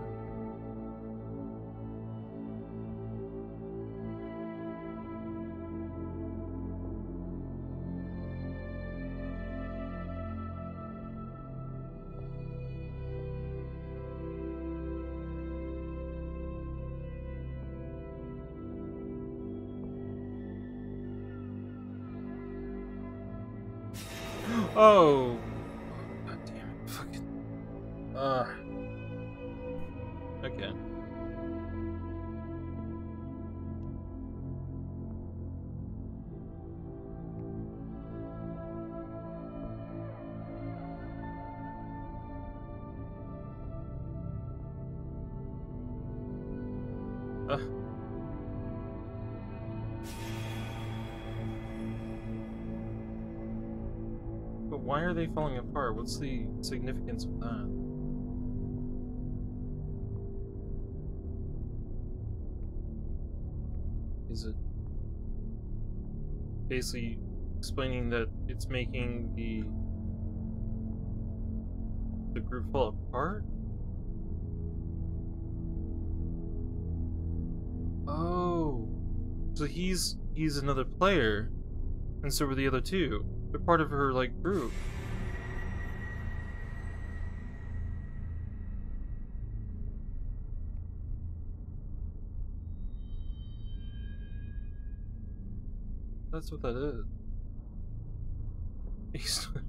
Why are they falling apart? What's the significance of that? Is it basically explaining that it's making the the group fall apart? Oh, so he's he's another player, and so were the other two. They're part of her like group. That's what that is. [LAUGHS] He's not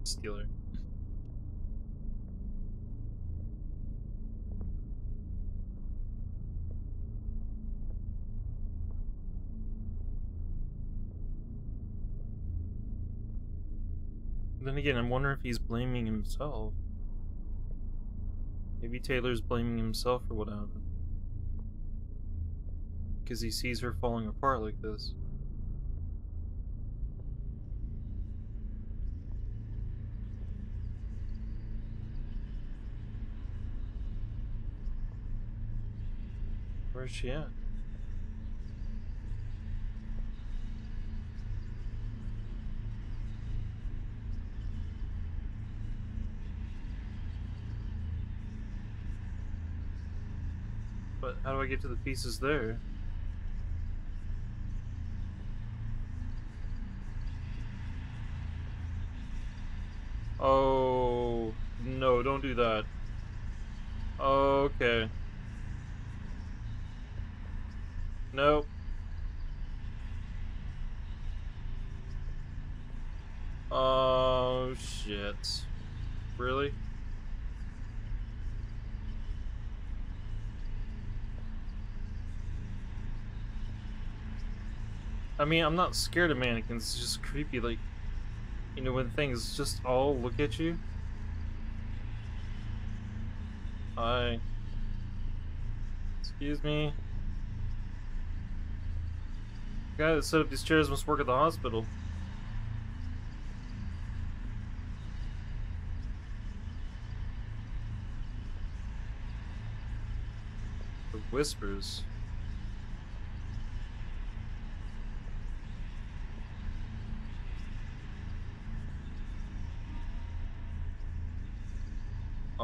Again, I'm wondering if he's blaming himself. Maybe Taylor's blaming himself for what happened. Because he sees her falling apart like this. Where's she at? I get to the pieces there? Oh, no, don't do that. Okay. Nope. Oh, shit. Really? I mean, I'm not scared of mannequins, it's just creepy, like, you know, when things just all look at you. Hi. Excuse me. The guy that set up these chairs must work at the hospital. The whispers.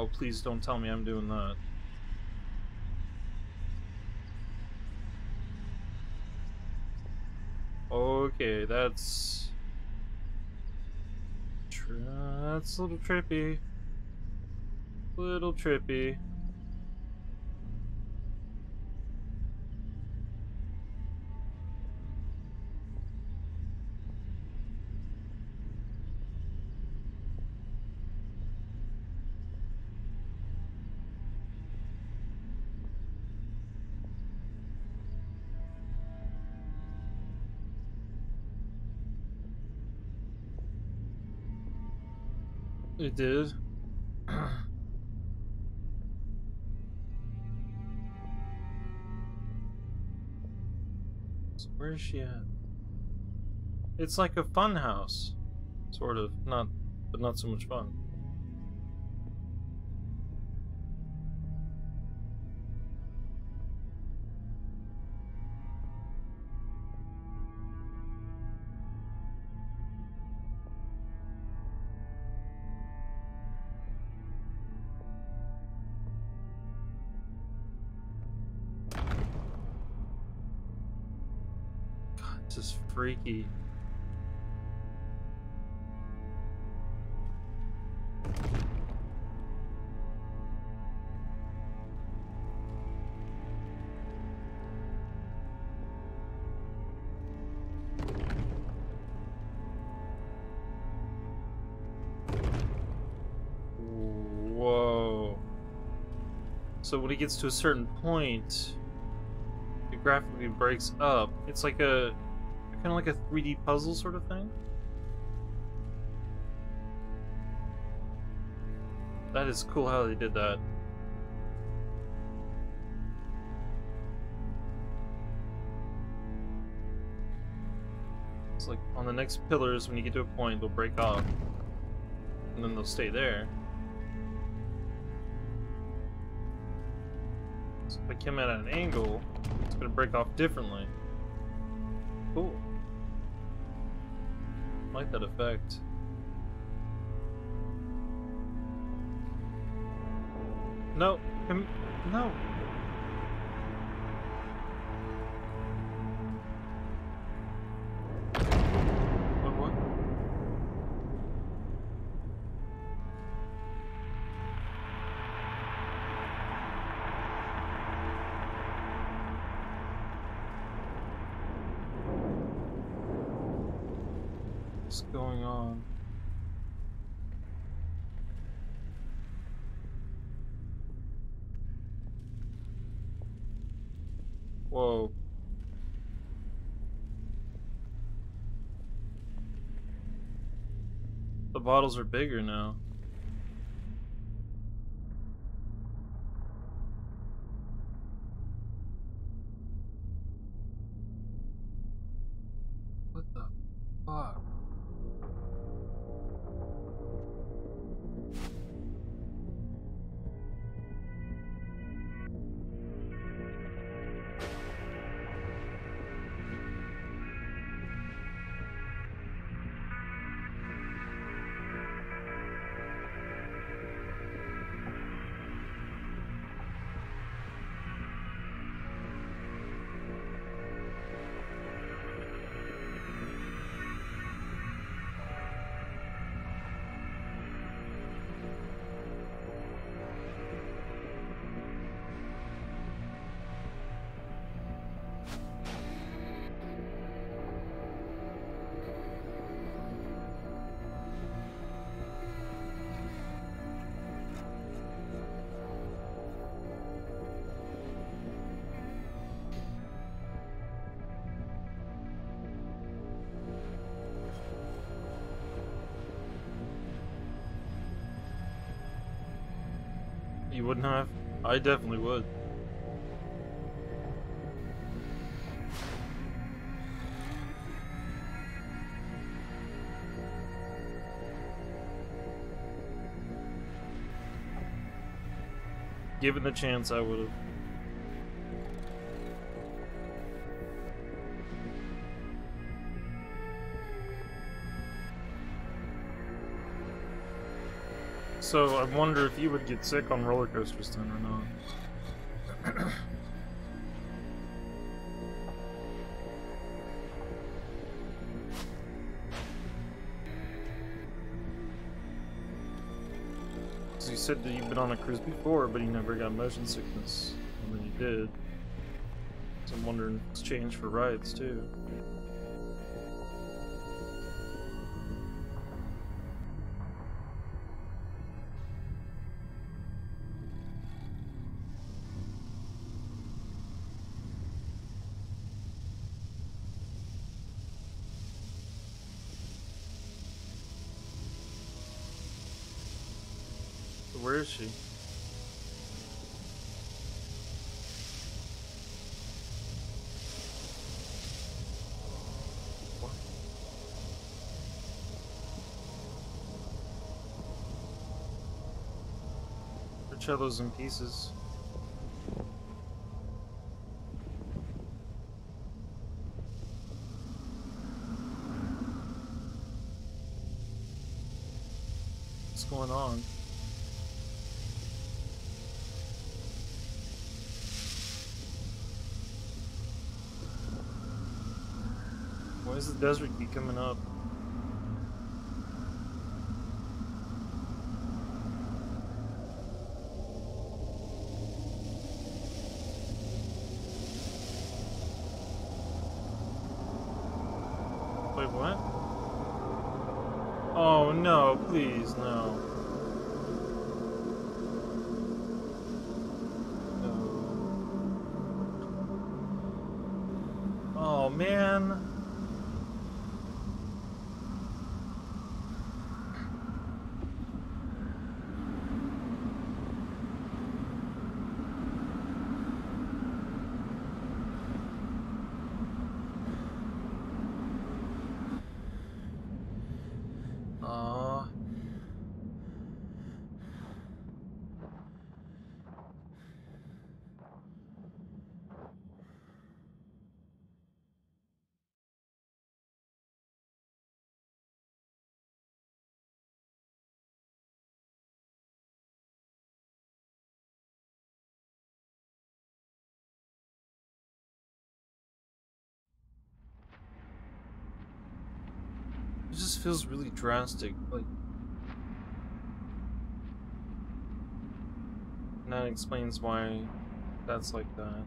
Oh, please don't tell me I'm doing that. Okay, that's... That's a little trippy. Little trippy. It did. so where is she at? It's like a fun house. Sort of. Not but not so much fun. Freaky. Whoa. So when he gets to a certain point, it graphically breaks up. It's like a kind of like a 3D puzzle sort of thing. That is cool how they did that. It's like on the next pillars, when you get to a point, they'll break off. And then they'll stay there. So if I come at an angle, it's going to break off differently. Like that effect. No, no. Bottles are bigger now. You wouldn't have? I definitely would. Given the chance, I would have. So I wonder if you would get sick on roller coasters then or not. [CLEARS THROAT] Because you said that you've been on a cruise before, but you never got motion sickness. And then you did. So I'm wondering if it's changed for rides too. Cello's in pieces. What's going on? Why is the desert keep coming up? Wait, what? Oh no, please, no. No. Oh man. Aw. It just feels really drastic, like. And that explains why that's like that.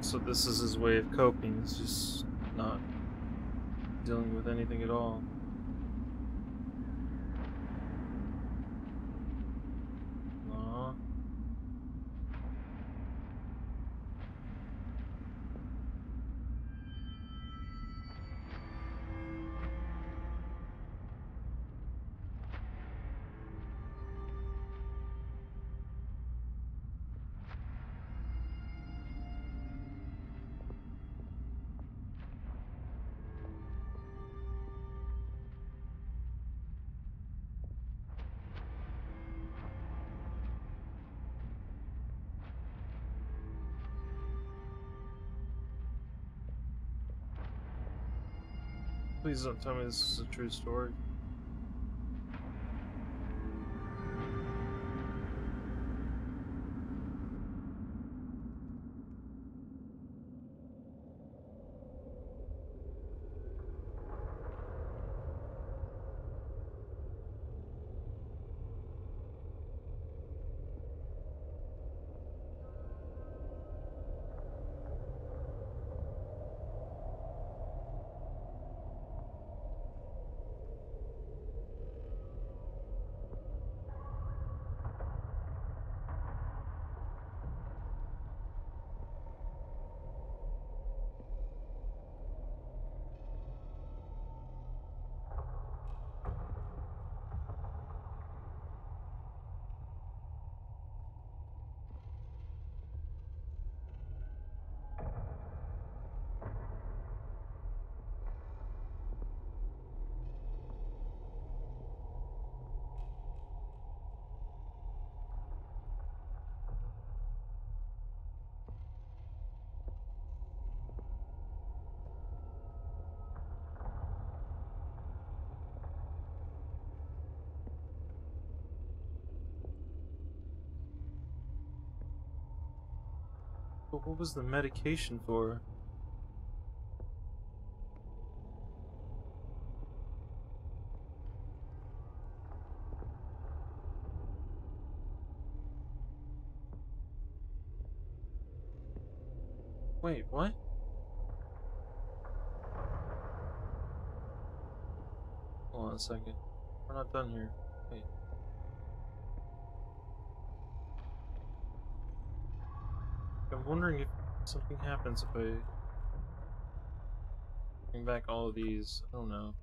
So this is his way of coping, he's just not dealing with anything at all. Please don't tell me this is a true story. What was the medication for? Wait, what? Hold on a second. We're not done here. Wait. I'm wondering if something happens if I bring back all of these. I don't know.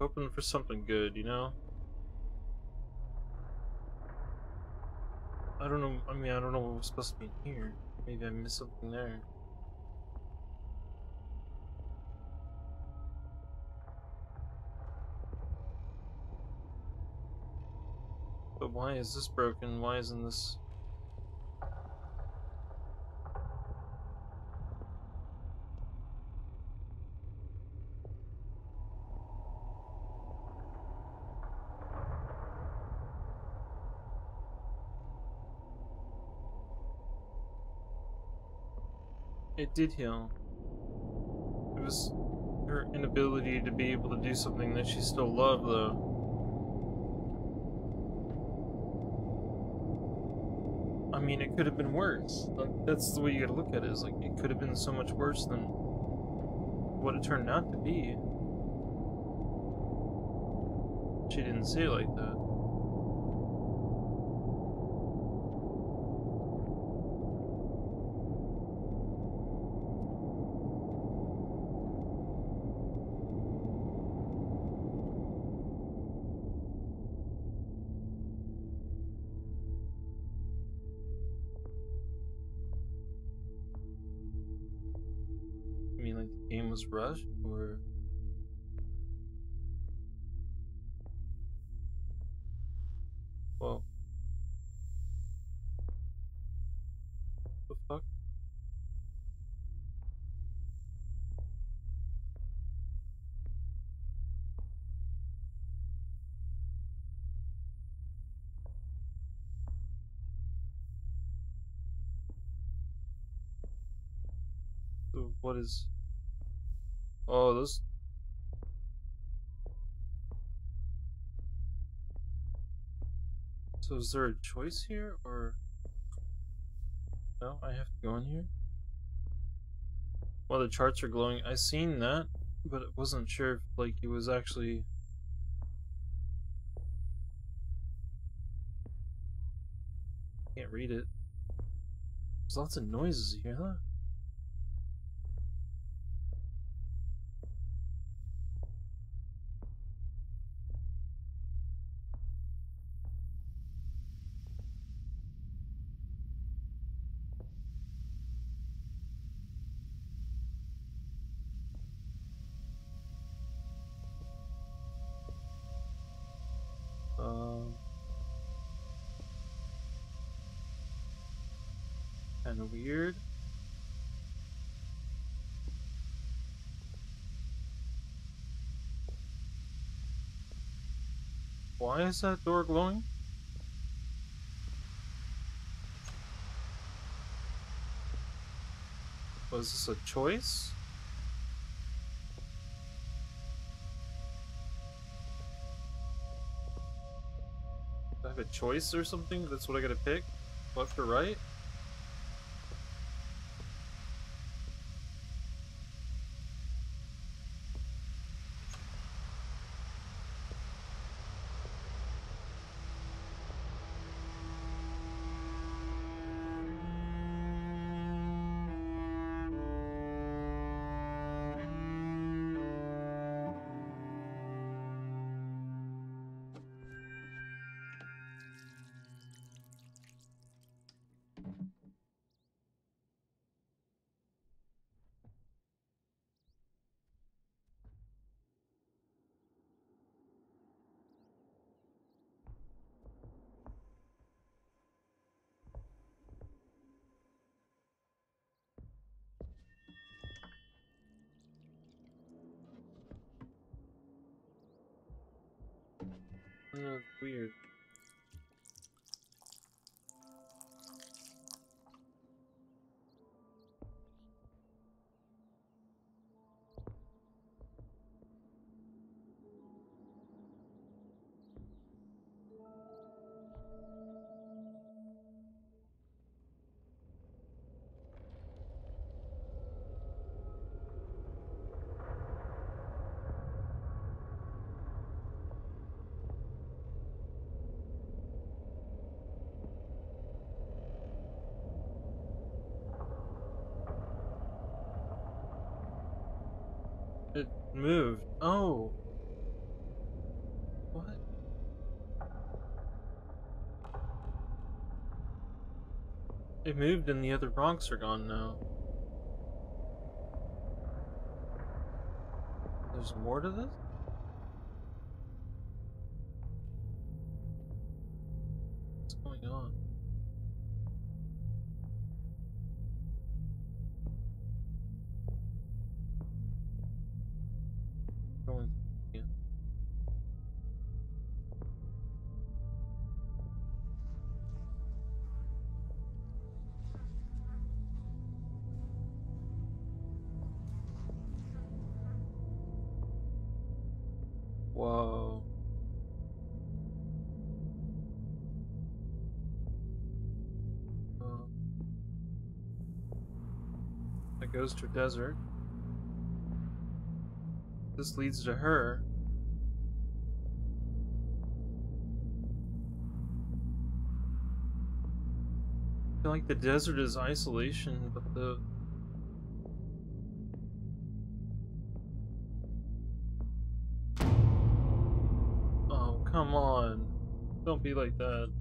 Hoping for something good, you know? I don't know. I mean, I don't know what was supposed to be in here. Maybe I missed something there. But why is this broken? Why isn't this... It did heal. It was her inability to be able to do something that she still loved, though. I mean, it could have been worse. Like, that's the way you gotta look at it, is like, it could have been so much worse than what it turned out to be. She didn't say it like that. Was rushed, or well, the fuck? So What is? Oh, those. So is there a choice here, or no? I have to go in here. Well, the charts are glowing. I seen that, but it wasn't sure if like it was actually. Can't read it. There's lots of noises here, huh? Why is that door glowing? Was this a choice? Do I have a choice or something? That's what I gotta pick? Left or right? Weird. Moved. Oh. What? It moved and the other rocks are gone now. There's more to this? Goes to desert. This leads to her. I feel like the desert is isolation, but the Oh, come on. Don't be like that.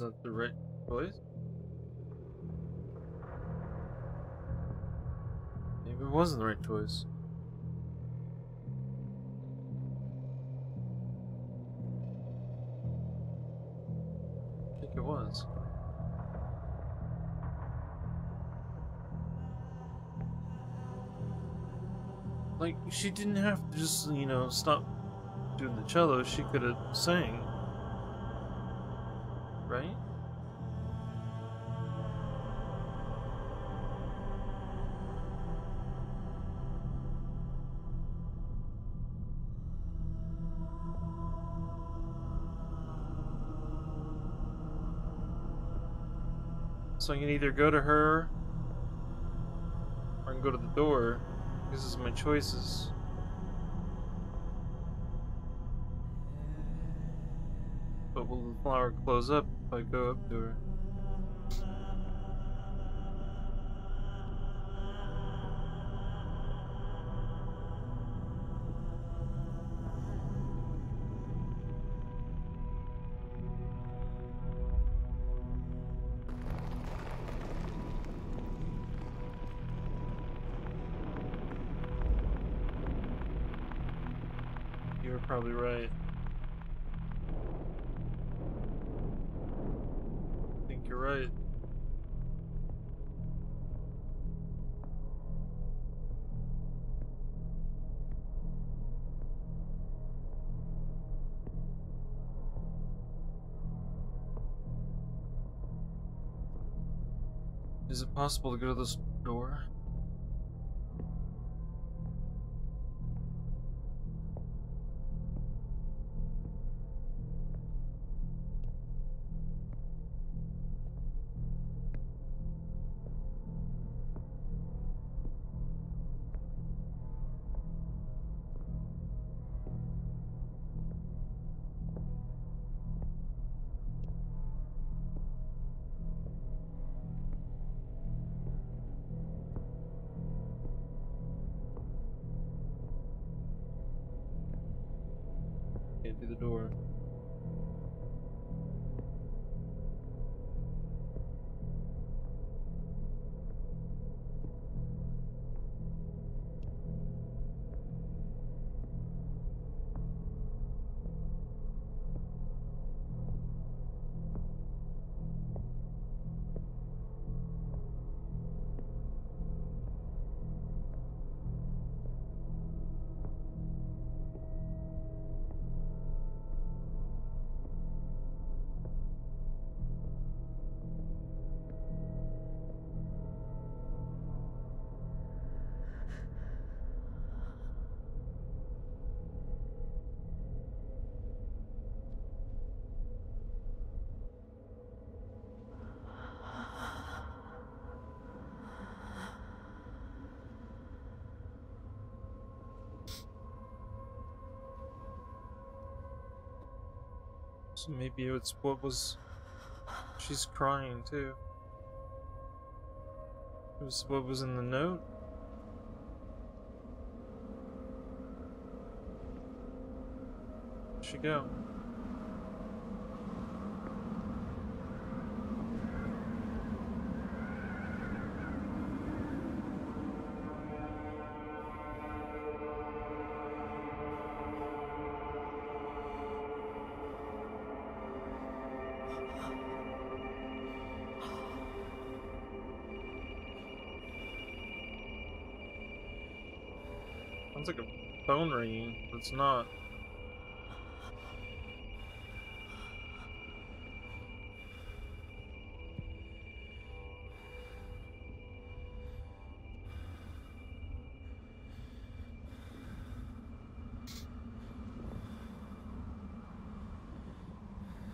Is that the right choice? Maybe it wasn't the right choice. I think it was. Like, she didn't have to just, you know, stop doing the cello. She could have sang. So I can either go to her or I can go to the door. This is my choices. But will the flower close up if I go up to her? Possible to go to this door. So maybe it's what was. She's crying too. It was what was in the note? She go? Phone ringing, it's not.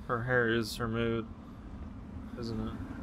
Her hair is her mood, isn't it?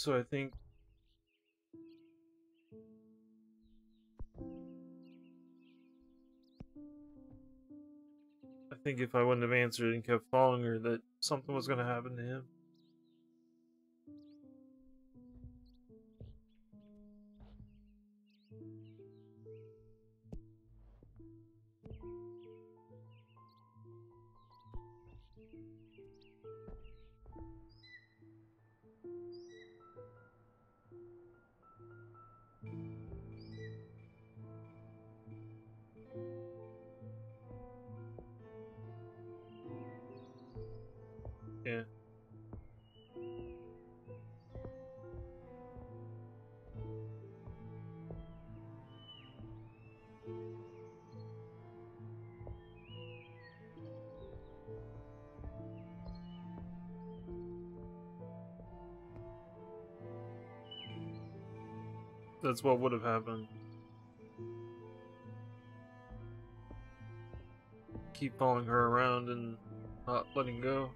So I think I think if I wouldn't have answered and kept following her that something was gonna happen to him. That's what would have happened. Keep following her around and not letting go.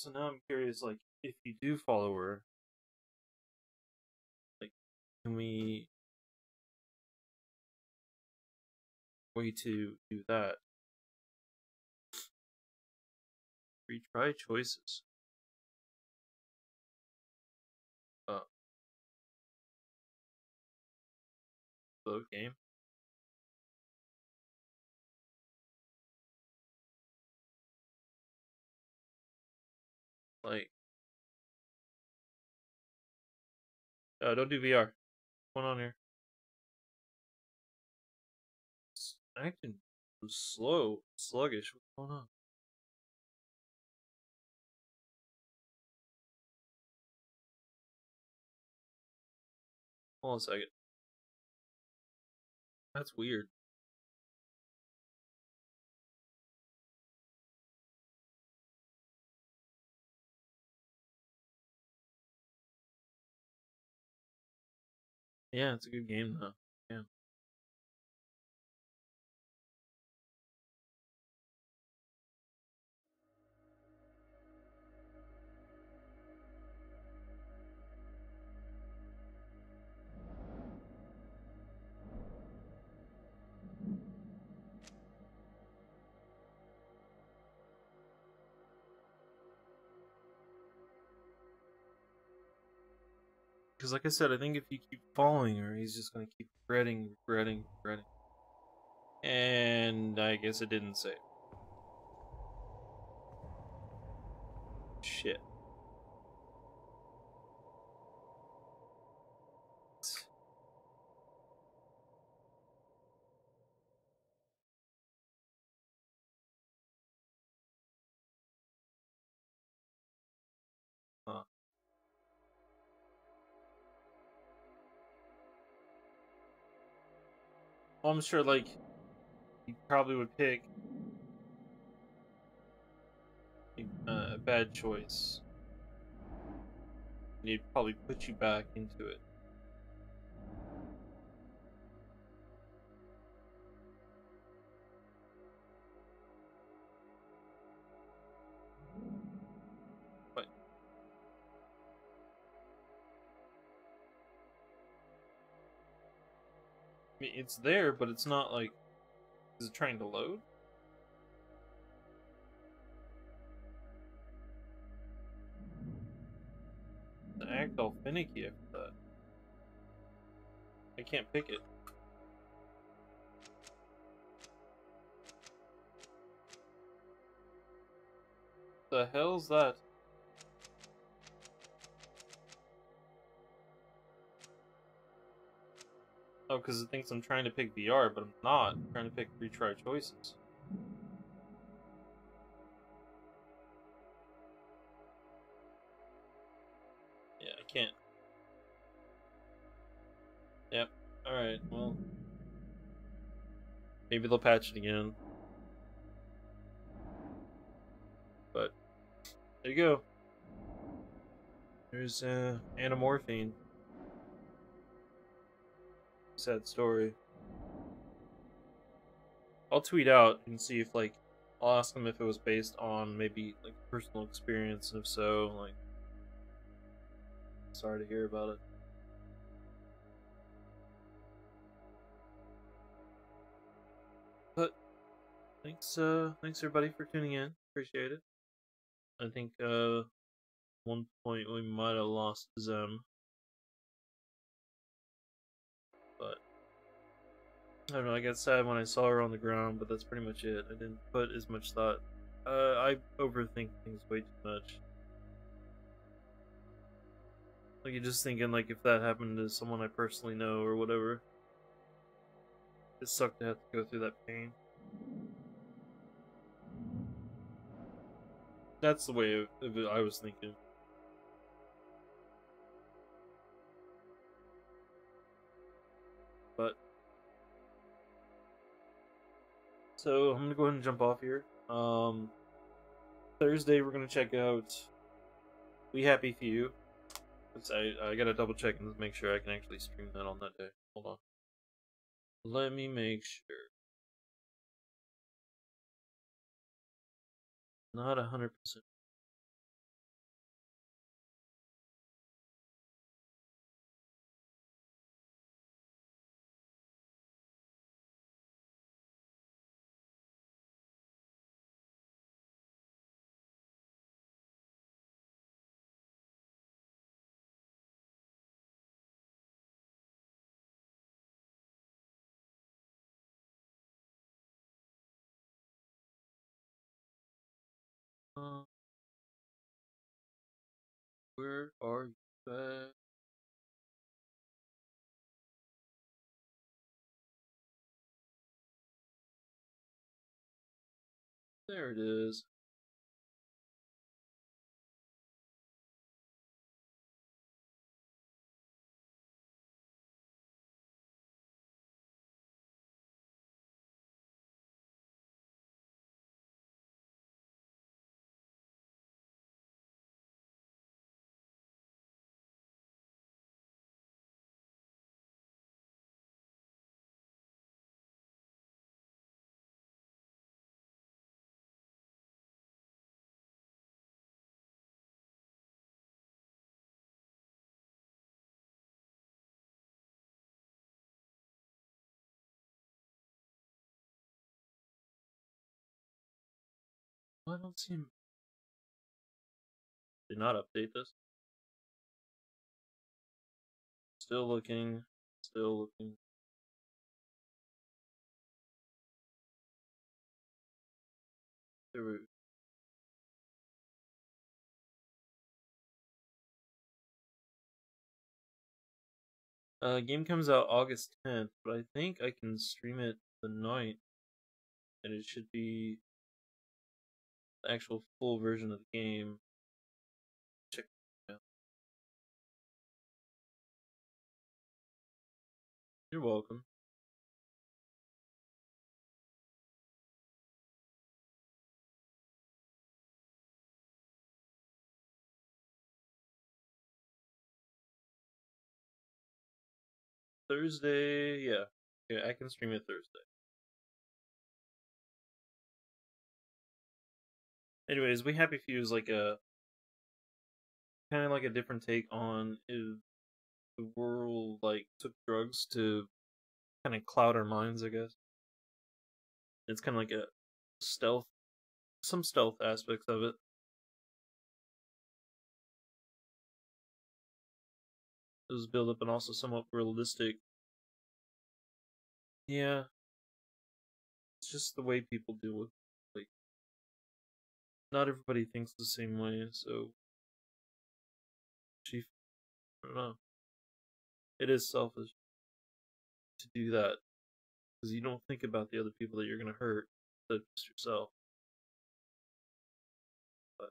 So now I'm curious, like, if you do follow her, like, can we way to do that? Retry choices. Uh. Game. Like, uh, don't do VR. What's going on here? It's acting slow, sluggish. What's going on? Hold on a second. That's weird. Yeah, it's a good game though. Because, like I said, I think if you keep following her, he's just going to keep regretting, regretting, regretting. And I guess it didn't save. Shit. I'm sure, like, he probably would pick uh, a bad choice. And he'd probably put you back into it. It's there, but it's not like is it trying to load? Act all finicky after that. I can't pick it. The hell's that? Oh, because it thinks I'm trying to pick VR, but I'm not. I'm trying to pick retry choices. Yeah, I can't. Yep. Alright, well. Maybe they'll patch it again. But, there you go. There's uh, anamorphine sad story. I'll tweet out and see if like I'll ask them if it was based on maybe like personal experience, and if so, like sorry to hear about it. But thanks, uh, thanks everybody for tuning in. Appreciate it. I think uh, one point we might have lost Zem. I don't know. I got sad when I saw her on the ground, but that's pretty much it. I didn't put as much thought. Uh, I overthink things way too much. Like you're just thinking, like if that happened to someone I personally know or whatever, it sucked to have to go through that pain. That's the way of it I was thinking. So I'm gonna go ahead and jump off here. Um, Thursday we're gonna check out We Happy Few. I I gotta double check and make sure I can actually stream that on that day. Hold on. Let me make sure. Not a hundred percent Are you? There it is. I don't see him. Did not update this. Still looking. Still looking. There we Uh, game comes out August 10th, but I think I can stream it the night, and it should be actual full version of the game. Check. You're welcome. Thursday, yeah. Yeah, I can stream it Thursday. Anyways, We Happy Few is like a kind of like a different take on if the world like took drugs to kind of cloud our minds, I guess. It's kind of like a stealth, some stealth aspects of it. It was built up and also somewhat realistic. Yeah. It's just the way people deal with not everybody thinks the same way, so she I don't know. It is selfish to do that because you don't think about the other people that you're gonna hurt, but just yourself. But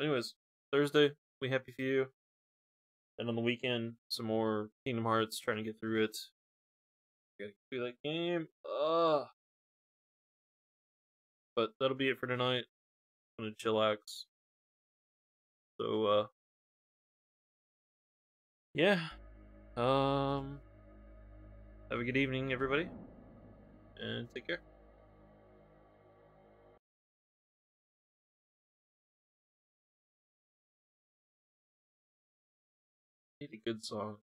anyways, Thursday, We Happy Few. And on the weekend, some more Kingdom Hearts, trying to get through it. Gotta do that game. Ugh. But that'll be it for tonight. Gonna chillax. So, uh, yeah. Um, have a good evening, everybody, and take care. Need a good song.